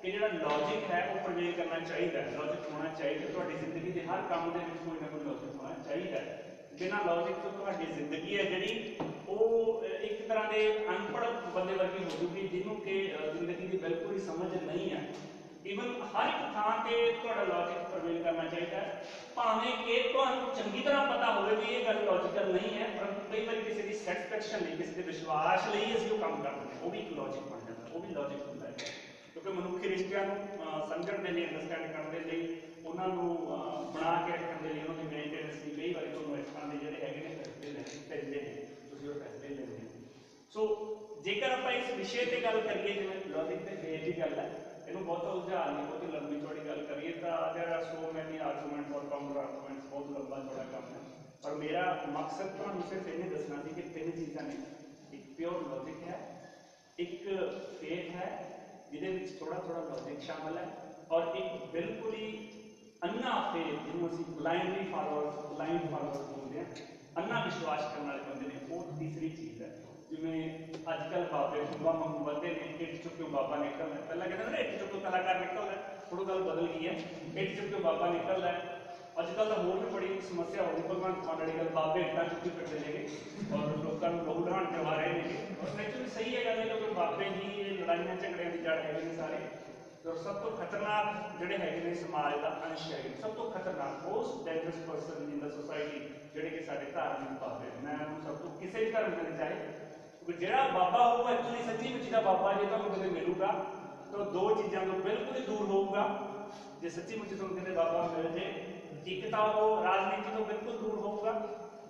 ਕਿ ਜਿਹੜਾ ਲੌਜੀਕ ਹੈ ਉਹ ਪ੍ਰਵੇਲ ਕਰਨਾ ਚਾਹੀਦਾ ਹੈ। ਲੌਜੀਕ ਹੋਣਾ ਚਾਹੀਦਾ ਤੁਹਾਡੀ ਜ਼ਿੰਦਗੀ ਦੇ ਹਰ ਕੰਮ ਦੇ ਵਿੱਚ ਕੋਈ ਨਾ ਕੋਈ ਲੌਜੀਕ ਹੋਣਾ ਚਾਹੀਦਾ ਹੈ। ਬਿਨਾਂ ਲੌਜਿਕ ਤੋਂ ਤੁਹਾਡੀ ਜ਼ਿੰਦਗੀ ਹੈ ਜਿਹੜੀ, ਉਹ ਇੱਕ ਤਰ੍ਹਾਂ ਦੇ ਅਨਪੜ੍ਹ ਬੰਦੇ ਵਰਗੀ ਹੋ ਜੂਗੀ, ਜਿਹਨੂੰ ਕਿ ਜ਼ਿੰਦਗੀ ਦੀ ਬਿਲਕੁਲ ਹੀ ਸਮਝ ਨਹੀਂ ਹੈ। ਈਵਨ ਹਰ ਇੱਕ ਥਾਂ ਤੇ ਤੁਹਾਡਾ ਲੌਜਿਕ ਪ੍ਰਵੇਲ ਕਰਨਾ ਚਾਹੀਦਾ ਹੈ ਭਾਵੇਂ ਕਿ ਤੁਹਾਨੂੰ ਚੰਗੀ ਤਰ੍ਹਾਂ ਪਤਾ ਹੋਵੇ ਵੀ ਇਹ ਗੱਲ ਲੌਜੀਕਲ ਨਹੀਂ ਹੈ ਪਰ ਕਈ ਵਾਰੀ ਕਿਸੇ ਦੀ ਸੈਟੀਸਫੈਕਸ਼ਨ ਲਈ ਕਿਸੇ ਦੇ ਵਿਸ਼ਵਾਸ ਲਈ ਅਸੀਂ ਉਹ ਕੰਮ ਕਰਦੇ ਹਾਂ ਉਹ ਵੀ ਇੱਕ ਲੌਜਿਕ ਬਣ ਜਾਂਦਾ ਉਹ ਵੀ ਲੌਜਿਕ ਹੁੰਦਾ ਹੈ ਕਿਉਂਕਿ ਮਨੁੱਖੀ ਰਿਸ਼ਤਿਆਂ ਨੂੰ ਅਹ, ਸਮਝਣ ਦੇ ਲਈ ਅੰਡਰਸਟੈਂਡ ਕਰਨ ਦੇ ਲਈ ਉਹਨਾਂ ਨੂੰ ਅਹ, ਬਣਾ ਕੇ ਰੱਖਣ ਦੇ ਲਈ ਉਹਨਾਂ ਦੀ ਮੇਨਟੇਨੈਂਸ ਲਈ ਕਈ ਵਾਰੀ ਤੁਹਾਨੂੰ ਇਸ ਤਰ੍ਹਾਂ ਦੇ ਜਿਹੜੇ ਹੈਗੇ ਨੇ ਫੈਸਲੇ ਲੈਣੇ ਪੈਂਦੇ ਨੇ ਤੁਸੀਂ ਉਹ ਫੈਸਲੇ ਲੈਂਦੇ ਹੋ ਸੋ ਜੇਕਰ ਆਪਾਂ ਇਸ ਵਿਸ਼ੇ ਤੇ ਗੱਲ ਕਰੀਏ ਜਿਵੇਂ ਲੌਜਿਕ ਤੇ ਫੇਰ ਦੀ ਗੱਲ ਹੈ એનું બહુ बहुत ही लंबी ચોड़ी गल करिए तो आर सो मेनी आर्गुमेंट और काउंटर आर्गुमेंट्स बहुत लंबा चौड़ा काम है पर मेरा मकसद तो सिर्फ़ इन्हें दसना थी कि तीन चीजा ने एक प्योर लॉजिक है एक फेथ है जिदे थोड़ा थोड़ा लॉजिक शामिल है और एक बिल्कुल ही अन्ना फेथ जिन्हों से ब्लाइंडली फॉलोअर ब्लाइंड फॉलोअर बोलते हैं अन्ना विश्वास करने वाले बंदे ने वो तीसरी चीज़ ਜਿਵੇਂ ਅੱਜ ਕੱਲ ਬਾਬੇ ਸੁਬਾ ਮੰਗੂ ਬੰਦੇ ਨੇ ਇੱਟ ਚੁੱਕਿਓ ਬਾਬਾ ਨਿਕਲਦਾ ਹੈ। ਪਹਿਲਾਂ ਕਹਿੰਦੇ ਨੇ ਇੱਟ ਚੁੱਕਿਓ ਕਲਾਕਾਰ ਨਿਕਲਦਾ ਹੈ। ਥੋੜੀ ਗੱਲ ਬਦਲ ਗਈ ਹੈ ਇੱਟ ਚੁੱਕਿਓ ਬਾਬਾ ਨਿਕਲਦਾ ਹੈ ਅੱਜ ਕੱਲ ਤਾਂ ਹੋਰ ਵੀ ਬੜੀ ਸਮੱਸਿਆ ਹੋ ਗਈ ਭਗਵਾਨ ਮਾਨ ਵਾਲੀ ਗੱਲ ਬਾਬੇ ਇੱਟਾਂ ਚੁੱਕੀ ਫਿਰਦੇ ਨੇਗੇ ਔਰ ਲੋਕਾਂ ਨੂੰ ਲਹੂ ਲਹਾਨ ਕਰਵਾ ਰਹੇ ਨੇਗੇ ਔਰ ਨੈਚੁਰਲੀ ਸਹੀ ਹੈ ਗੱਲ ਇਹ ਕਿਉਂਕਿ ਬਾਬੇ ਹੀ ਇਹ ਲੜਾਈਆਂ ਝਗੜਿਆਂ ਦੀ ਜੜ ਹੈਗੇ ਨੇ ਸਾਰੇ ਔਰ ਸਭ ਤੋਂ ਖਤਰਨਾਕ ਜਿਹੜੇ ਹੈਗੇ ਨੇ ਸਮਾਜ ਦਾ ਅੰਸ਼ ਹੈਗੇ ਨੇ। ਸਭ ਤੋਂ ਖਤਰਨਾਕ most dangerous person in the society ਜਿਹੜੇ ਕਿ ਸਾਡੇ ਧਾਰਮਿਕ ਬਾਬੇ ਨੇ। ਮੈਂ ਉਹਨੂੰ ਸਭ ਤੋਂ ਕਿਸੇ ਵੀ ਧਰਮ ਦੇ ਚਾਹੇ ਕਿਉਂਕਿ ਜਿਹੜਾ ਬਾਬਾ ਹੋਊਗਾ ਐਕਚੁਅਲੀ ਸੱਚੀ ਮੁੱਚੀ ਦਾ ਬਾਬਾ ਜੇ ਤੁਹਾਨੂੰ ਕਿਤੇ ਮਿਲੂਗਾ ਤਾਂ ਦੋ ਚੀਜ਼ਾਂ ਤੋਂ ਬਿਲਕੁਲ ਹੀ ਦੂਰ ਹੋਊਗਾ ਜੇ ਸੱਚੀ ਮੁੱਚੀ ਤੁਹਾਨੂੰ ਕਿਤੇ ਬਾਬਾ ਮਿਲ ਜੇ ਇੱਕ ਤਾਂ ਉਹ ਰਾਜਨੀਤੀ ਤੋਂ ਬਿਲਕੁਲ ਦੂਰ ਹੋਊਗਾ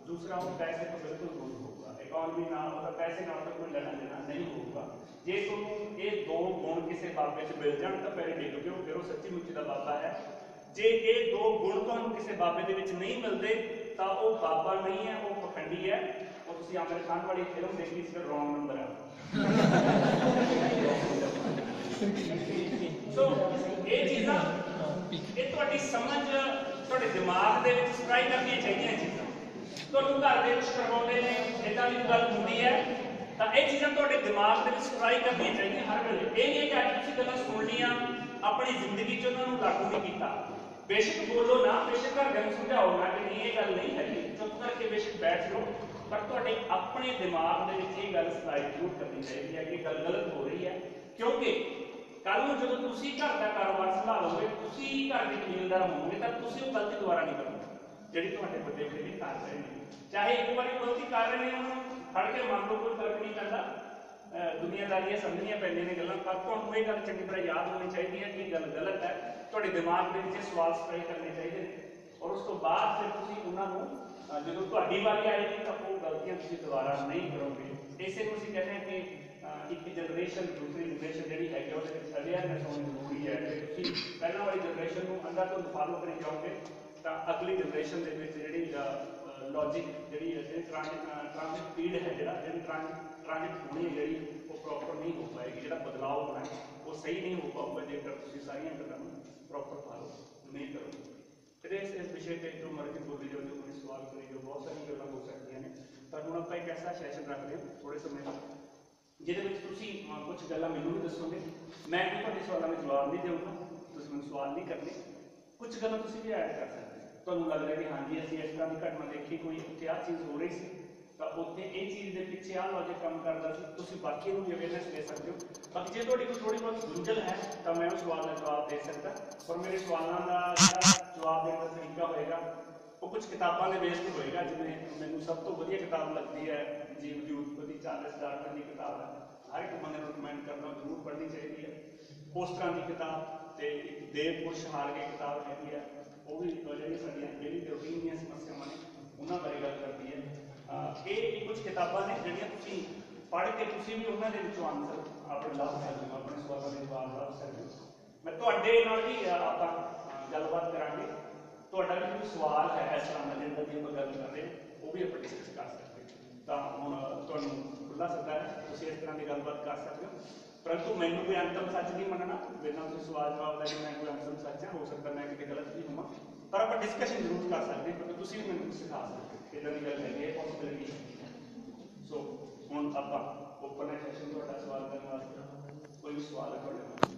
ਦੂਸਰਾ ਉਹ ਪੈਸੇ ਤੋਂ ਬਿਲਕੁਲ ਦੂਰ ਹੋਊਗਾ ਇਕਨੋਮੀ ਨਾਲ ਉਹਦਾ ਪੈਸੇ ਨਾਲ ਤਾਂ ਕੋਈ ਲੈਣਾ ਦੇਣਾ ਨਹੀਂ ਹੋਊਗਾ ਜੇ ਤੁਹਾਨੂੰ ਇਹ ਦੋ ਗੁਣ ਕਿਸੇ ਬਾਬੇ 'ਚ ਮਿਲ ਜਾਣ ਤਾਂ ਪੈਰੇ ਡਿੱਗ ਪਿਓ ਫਿਰ ਉਹ ਸੱਚੀ ਮੁੱਚੀ ਦਾ ਬਾਬਾ ਹੈ ਜੇ ਇਹ ਦੋ ਗੁਣ ਤੁਹਾਨੂੰ ਕਿਸੇ ਬਾਬੇ ਦੇ ਵਿੱਚ ਨਹੀਂ ਮਿਲਦੇ ਤਾਂ ਉਹ ਬਾਬਾ ਨਹੀਂ ਤੁਸੀਂ ਆਮir ਖਾਨ ਵਾਲੀ ਫਿਲਮ ਦੇਖੀ ਸੀ ਰੌਂਗ ਨੰਬਰ ਹੈ ਸੋ ਇਹ ਚੀਜ਼ਾਂ, ਇਹ ਤੁਹਾਡੀ ਸਮਝ, ਤੁਹਾਡੇ ਦਿਮਾਗ ਦੇ ਵਿੱਚ ਸਟ੍ਰਾਈਕ ਕਰਨੀਆਂ ਚਾਹੀਦੀਆਂ ਚੀਜ਼ਾਂ। ਤੁਹਾਨੂੰ ਘਰ ਦੇ ਵਿੱਚ ਕਰਵਾਉਂਦੇ ਨੇ ਇਦਾਂ ਦੀ ਗੱਲ ਹੁੰਦੀ ਹੈ, ਤਾਂ ਇਹ ਚੀਜ਼ਾਂ ਤੁਹਾਡੇ ਦਿਮਾਗ ਦੇ ਵਿੱਚ ਸਟ੍ਰਾਈਕ ਕਰਨੀਆਂ ਚਾਹੀਦੀਆਂ ਹਰ ਵੇਲੇ। ਇਹ ਨਹੀਂ ਕਿ ਅੱਜ ਤੁਸੀਂ ਗੱਲਾਂ ਸੁਣ ਲੀਆਂ ਆਪਣੀ ਜ਼ਿੰਦਗੀ 'ਚ ਉਹਨਾਂ ਨੂੰ ਲਾਗੂ ਨਹੀਂ ਕੀਤਾ। ਬੇਸ਼ੱਕ ਬੋਲੋ ਨਾ, ਬੇਸ਼ੱਕ ਘਰ ਨੂੰ ਸਮਝਾਓ ਨਾ ਕਿ ਨਹੀਂ, ਇਹ ਗੱਲ ਨਹੀਂ ਹੈਗੀ। ਚੁੱਪ ਕਰਕੇ ਬੇਸ਼ੱਕ ਬੈਠ ਜਾਓ। ਪਰ ਤੁਹਾਡੇ ਆਪਣੇ ਦਿਮਾਗ ਦੇ ਵਿੱਚ ਇਹ ਗੱਲ ਸਟ੍ਰਾਈਕ ਜ਼ਰੂਰ ਕਰਨੀ ਚਾਹੀਦੀ ਹੈ ਕਿ ਇਹ ਗੱਲ ਗਲਤ ਹੋ ਰਹੀ ਹੈ ਕਿਉਂਕਿ ਕੱਲ ਨੂੰ ਜਦੋਂ ਤੁਸੀਂ ਘਰ ਦਾ ਕਾਰੋਬਾਰ ਸੰਭਾਲੋਗੇ ਤੁਸੀਂ ਘਰ ਦੇ ਜ਼ਿੰਮੇਦਾਰ ਹੋਵੋਗੇ ਤਾਂ ਤੁਸੀਂ ਉਹ ਗਲਤੀ ਦੁਬਾਰਾ ਨਹੀਂ ਕਰੋਗੇ ਜਿਹੜੀ ਤੁਹਾਡੇ ਵੱਡੇ ਬੇਟੇ ਕਰ ਰਹੇ ਨੇ ਚਾਹੇ ਇੱਕ ਵਾਰੀ ਗਲਤੀ ਕਰ ਰਹੇ ਨੇ ਉਹਨੂੰ ਫੜ ਕੇ ਮੰਨ ਲਓ ਕੋਈ ਫਰਕ ਨਹੀਂ ਪੈਂਦਾ ਅਹ ਦੁਨੀਆਦਾਰੀਆਂ ਸਮਝਣੀਆਂ ਪੈਂਦੀਆਂ ਨੇ ਗੱਲਾਂ ਪਰ ਤੁਹਾਨੂੰ ਇਹ ਗੱਲ ਚੰਗੀ ਤਰ੍ਹਾਂ ਯਾਦ ਹੋਣੀ ਚਾਹੀਦੀ ਹੈ ਕਿ ਇਹ ਗੱਲ ਗਲਤ ਹੈ ਤੁਹਾਡੇ ਦਿਮਾਗ ਦੇ ਵਿੱਚ ਇਹ ਸਵਾਲ ਸਟ੍ਰਾਈਕ ਕਰਨੇ ਚਾਹੀਦੇ ਨੇ ਔਰ ਉਸ ਤੋਂ ਬਾਅਦ ਫਿਰ ਤੁਸੀਂ ਉਹਨਾਂ ਨੂੰ ਅਹ ਜਦੋਂ ਤੁਹਾਡੀ ਵਾਰੀ ਆਏਗੀ ਤਾਂ ਉਹ ਗਲਤੀਆਂ ਤੁਸੀਂ ਦੁਬਾਰਾ ਨਹੀਂ ਕਰੋਗੇ। ਇਸੇ ਨੂੰ ਅਸੀਂ ਕਹਿੰਦੇ ਹਾਂ ਕਿ ਇੱਕ ਜਨਰੇਸ਼ਨ ਦੂਸਰੀ ਜਨਰੇਸ਼ਨ ਜਿਹੜੀ ਹੈਗੀ ਆ, ਉਹਦੇ ਵਿੱਚ ਅਵੇਅਰਨੈਸ ਹੋਣੀ ਜ਼ਰੂਰੀ ਹੈ। ਕਿ ਤੁਸੀਂ ਪਹਿਲਾਂ ਵਾਲੀ ਜਨਰੇਸ਼ਨ ਨੂੰ ਅੰਦਰ ਤੋਂ ਫਾਲੋ ਕਰੀ ਜਾਓਗੇ ਤਾਂ ਅਗਲੀ ਜਨਰੇਸ਼ਨ ਦੇ ਵਿੱਚ ਜਿਹੜੀ ਲੌਜੀਕ ਜਿਹੜੀ ਜਿਹੜੀ ਟ੍ਰਾਂਜਿਟ ਟ੍ਰਾਂਜਿਟ ਸਪੀਡ ਹੈ ਜਿਹੜਾ ਜਿਹੜੀ ਟ੍ਰਾਂਜਿਟ ਹੋਣੀ ਜਿਹੜੀ ਉਹ ਪ੍ਰੋਪਰ ਨਹੀਂ ਹੋ ਪਾਏਗੀ। ਜਿਹੜਾ ਬਦਲਾਅ ਹੋਣਾ ਉਹ ਸਹੀ ਨਹੀਂ ਹੋ ਪਾਊਗਾ ਜੇਕਰ ਤੁਸੀਂ ਸਾਰੀਆਂ ਗੱਲਾਂ ਨੂੰ ਪ੍ਰੋਪਰ ਫਾਲੋ ਨਹੀਂ ਕਰੋਗੇ। ਇਸ ਇਸ ਵਿਸ਼ੇ ਤੇ ਜੋ ਮਰਜ਼ੀ ਬੋਲੀ ਜਾਓ ਕੋਈ ਸਵਾਲ ਕਰੀ ਜਾਓ, ਬਹੁਤ ਸਾਰੀਆਂ ਗੱਲਾਂ ਹੋ ਸਕਦੀਆਂ ਨੇ। ਪਰ ਹੁਣ ਆਪਾਂ ਇੱਕ ਐਸਾ ਸੈਸ਼ਨ ਰੱਖਦੇ ਹਾਂ ਥੋੜੇ ਸਮੇਂ ਤੱਕ ਜਿਹਦੇ ਵਿੱਚ ਤੁਸੀਂ ਕੁਝ ਗੱਲਾਂ ਮੈਨੂੰ ਵੀ ਦੱਸੋਗੇ। ਮੈਂ ਵੀ ਤੁਹਾਡੇ ਸਵਾਲਾਂ ਦੇ ਜਵਾਬ ਨਹੀਂ ਦੇਵਾਂਗਾ ਤੁਸੀਂ ਮੈਨੂੰ ਸਵਾਲ ਨਹੀਂ ਕਰਨੇ। ਕੁਝ ਗੱਲਾਂ ਤੁਸੀਂ ਵੀ ਐਡ ਕਰ ਸਕਦੇ ਤੁਹਾਨੂੰ ਲੱਗ ਰਿਹਾ ਕਿ ਹਾਂਜੀ, ਅਸੀਂ ਇਸ ਤਰ੍ਹਾਂ ਦੀ ਘਟਨਾ ਦੇਖੀ, ਕੋਈ ਉੱਥੇ ਆਹ ਚੀਜ਼ ਹੋ ਰਹੀ ਸੀ, ਤਾਂ ਉੱਥੇ ਇਹ ਚੀਜ਼ ਦੇ ਪਿੱਛੇ ਆਹ ਲੌਜਿਕ ਕੰਮ ਕਰਦਾ ਸੀ, ਤੁਸੀਂ ਬਾਕੀ ਨੂੰ ਵੀ ਅਵੇਅਰਨੈਸ ਦੇ ਸਕਦੇ ਹੋ। ਬਾਕੀ ਜੇ ਤੁਹਾਡੀ ਕੋਈ ਥੋੜੀ ਬਹੁਤ ਗੁੰਝਲ ਹੈ, ਤਾਂ ਮੈਂ ਉਹ ਸਵਾਲ ਦਾ ਜਵਾਬ ਦੇ ਸਕਦਾ। ਪਰ ਮੇਰੇ ਸਵਾਲਾਂ ਦਾ ਜਿਹੜਾ ਜਵਾਬ ਦੇਣ ਦਾ ਤਰੀਕਾ ਹੋਏਗਾ। ਉਹ ਕੁਝ ਕਿਤਾਬਾਂ ਦੇ ਬੇਸ ਤੇ ਹੋਏਗਾ, ਜਿਵੇਂ ਮੈਨੂੰ ਸਭ ਤੋਂ ਵਧੀਆ ਕਿਤਾਬ ਲੱਗਦੀ ਹੈ ਜੀਵ ਦੀ ਉਤਪਤੀ, ਚਾਰਲਸ ਡਾਰਵਿਨ ਦੀ ਕਿਤਾਬ ਹੈ। ਹਰ ਇੱਕ ਬੰਦੇ ਨੂੰ ਰეკਮੈਂਡ ਕਰਦਾ, ਜ਼ਰੂਰ ਪੜ੍ਹਨੀ ਚਾਹੀਦੀ ਹੈ। ਉਸ ਤਰ੍ਹਾਂ ਦੀ ਕਿਤਾਬ ਤੇ ਇੱਕ ਦੇਵ ਪੁਰਸ਼ ਹਾਰ ਕਿਤਾਬ ਹੈਗੀ ਹੈ, ਉਹ ਵੀ ਜਿਹੜੀ ਸਾਡੀਆਂ ਡੇਲੀ ਰੂਟੀਨ ਦੀਆਂ ਸਮੱਸਿਆਵਾਂ ਨੇ, ਉਹਨਾਂ ਬਾਰੇ ਗੱਲ ਕਰਦੀ ਹੈ। ਇਹ ਇਹ ਕੁਝ ਕਿਤਾਬਾਂ ਨੇ ਜਿਹੜੀਆਂ ਤੁਸੀਂ ਪੜ੍ਹ ਕੇ ਤੁਸੀਂ ਵੀ ਉਹਨਾਂ ਦੇ ਵਿੱਚੋਂ ਆਨਸਰ ਆਪਣੇ ਲੱਭ ਸਕਦੇ ਹੋ, ਆਪਣੇ ਸਵਾਲਾਂ ਦੇ ਜਵਾਬ ਲੱਭ ਸਕਦੇ ਹੋ। ਮੈਂ ਤੁਹਾਡੇ ਨਾਲ ਵੀ ਆਪਾਂ ਗੱਲਬਾਤ ਕਰਾਂਗੇ ਤੁਹਾਡਾ ਵੀ ਕੋਈ ਸਵਾਲ ਹੈ ਇਸ ਤਰ੍ਹਾਂ ਦਾ ਜਿਹਦਾ ਦੀ ਆਪਾਂ ਗੱਲ ਕਰ ਰਹੇ ਹਾਂ, ਉਹ ਵੀ ਆਪਾਂ ਡਿਸਕਸ ਕਰ ਸਕਦੇ ਹਾਂ। ਤਾਂ ਹੁਣ ਤੁਹਾਨੂੰ ਖੁੱਲਾ ਸੱਦਾ ਹੈ ਤੁਸੀਂ ਇਸ ਤਰ੍ਹਾਂ ਦੀ ਗੱਲਬਾਤ ਕਰ ਸਕਦੇ ਹੋ ਪਰੰਤੂ ਮੈਨੂੰ ਕੋਈ ਅੰਤਮ ਸੱਚ ਨਹੀਂ ਮੰਨਣਾ ਬਿਨਾਂ ਤੁਸੀਂ ਸਵਾਲ ਜਵਾਬ ਦਾ ਕਿ ਮੈਂ ਕੋਈ ਅੰਤਮ ਸੱਚ ਹਾਂ ਹੋ ਸਕਦਾ ਮੈਂ ਕਿਤੇ ਗਲਤ ਵੀ ਹੋਵਾਂ ਪਰ ਆਪਾਂ ਡਿਸਕਸ਼ਨ ਜ਼ਰੂਰ ਕਰ ਸਕਦੇ ਹਾਂ ਕਿਉਂਕਿ ਤੁਸੀਂ ਵੀ ਮੈਨੂੰ ਸਿਖਾ ਸਕਦੇ ਹੋ ਇਦਾਂ ਦੀ ਗੱਲ ਹੈਗੀ ਹੈ ਪੋਸਿਬਿਲਿਟੀ ਸੋ ਹੁਣ ਆਪਾਂ ਓਪਨ ਹੈ ਸੈਸ਼ਨ ਤੁਹਾਡਾ ਸਵਾਲ ਕਰਨ ਵਾਸਤੇ ਕੋਈ ਵੀ ਸਵਾਲ ਹੈ ਤੁਹਾਡੇ ਕੋਲ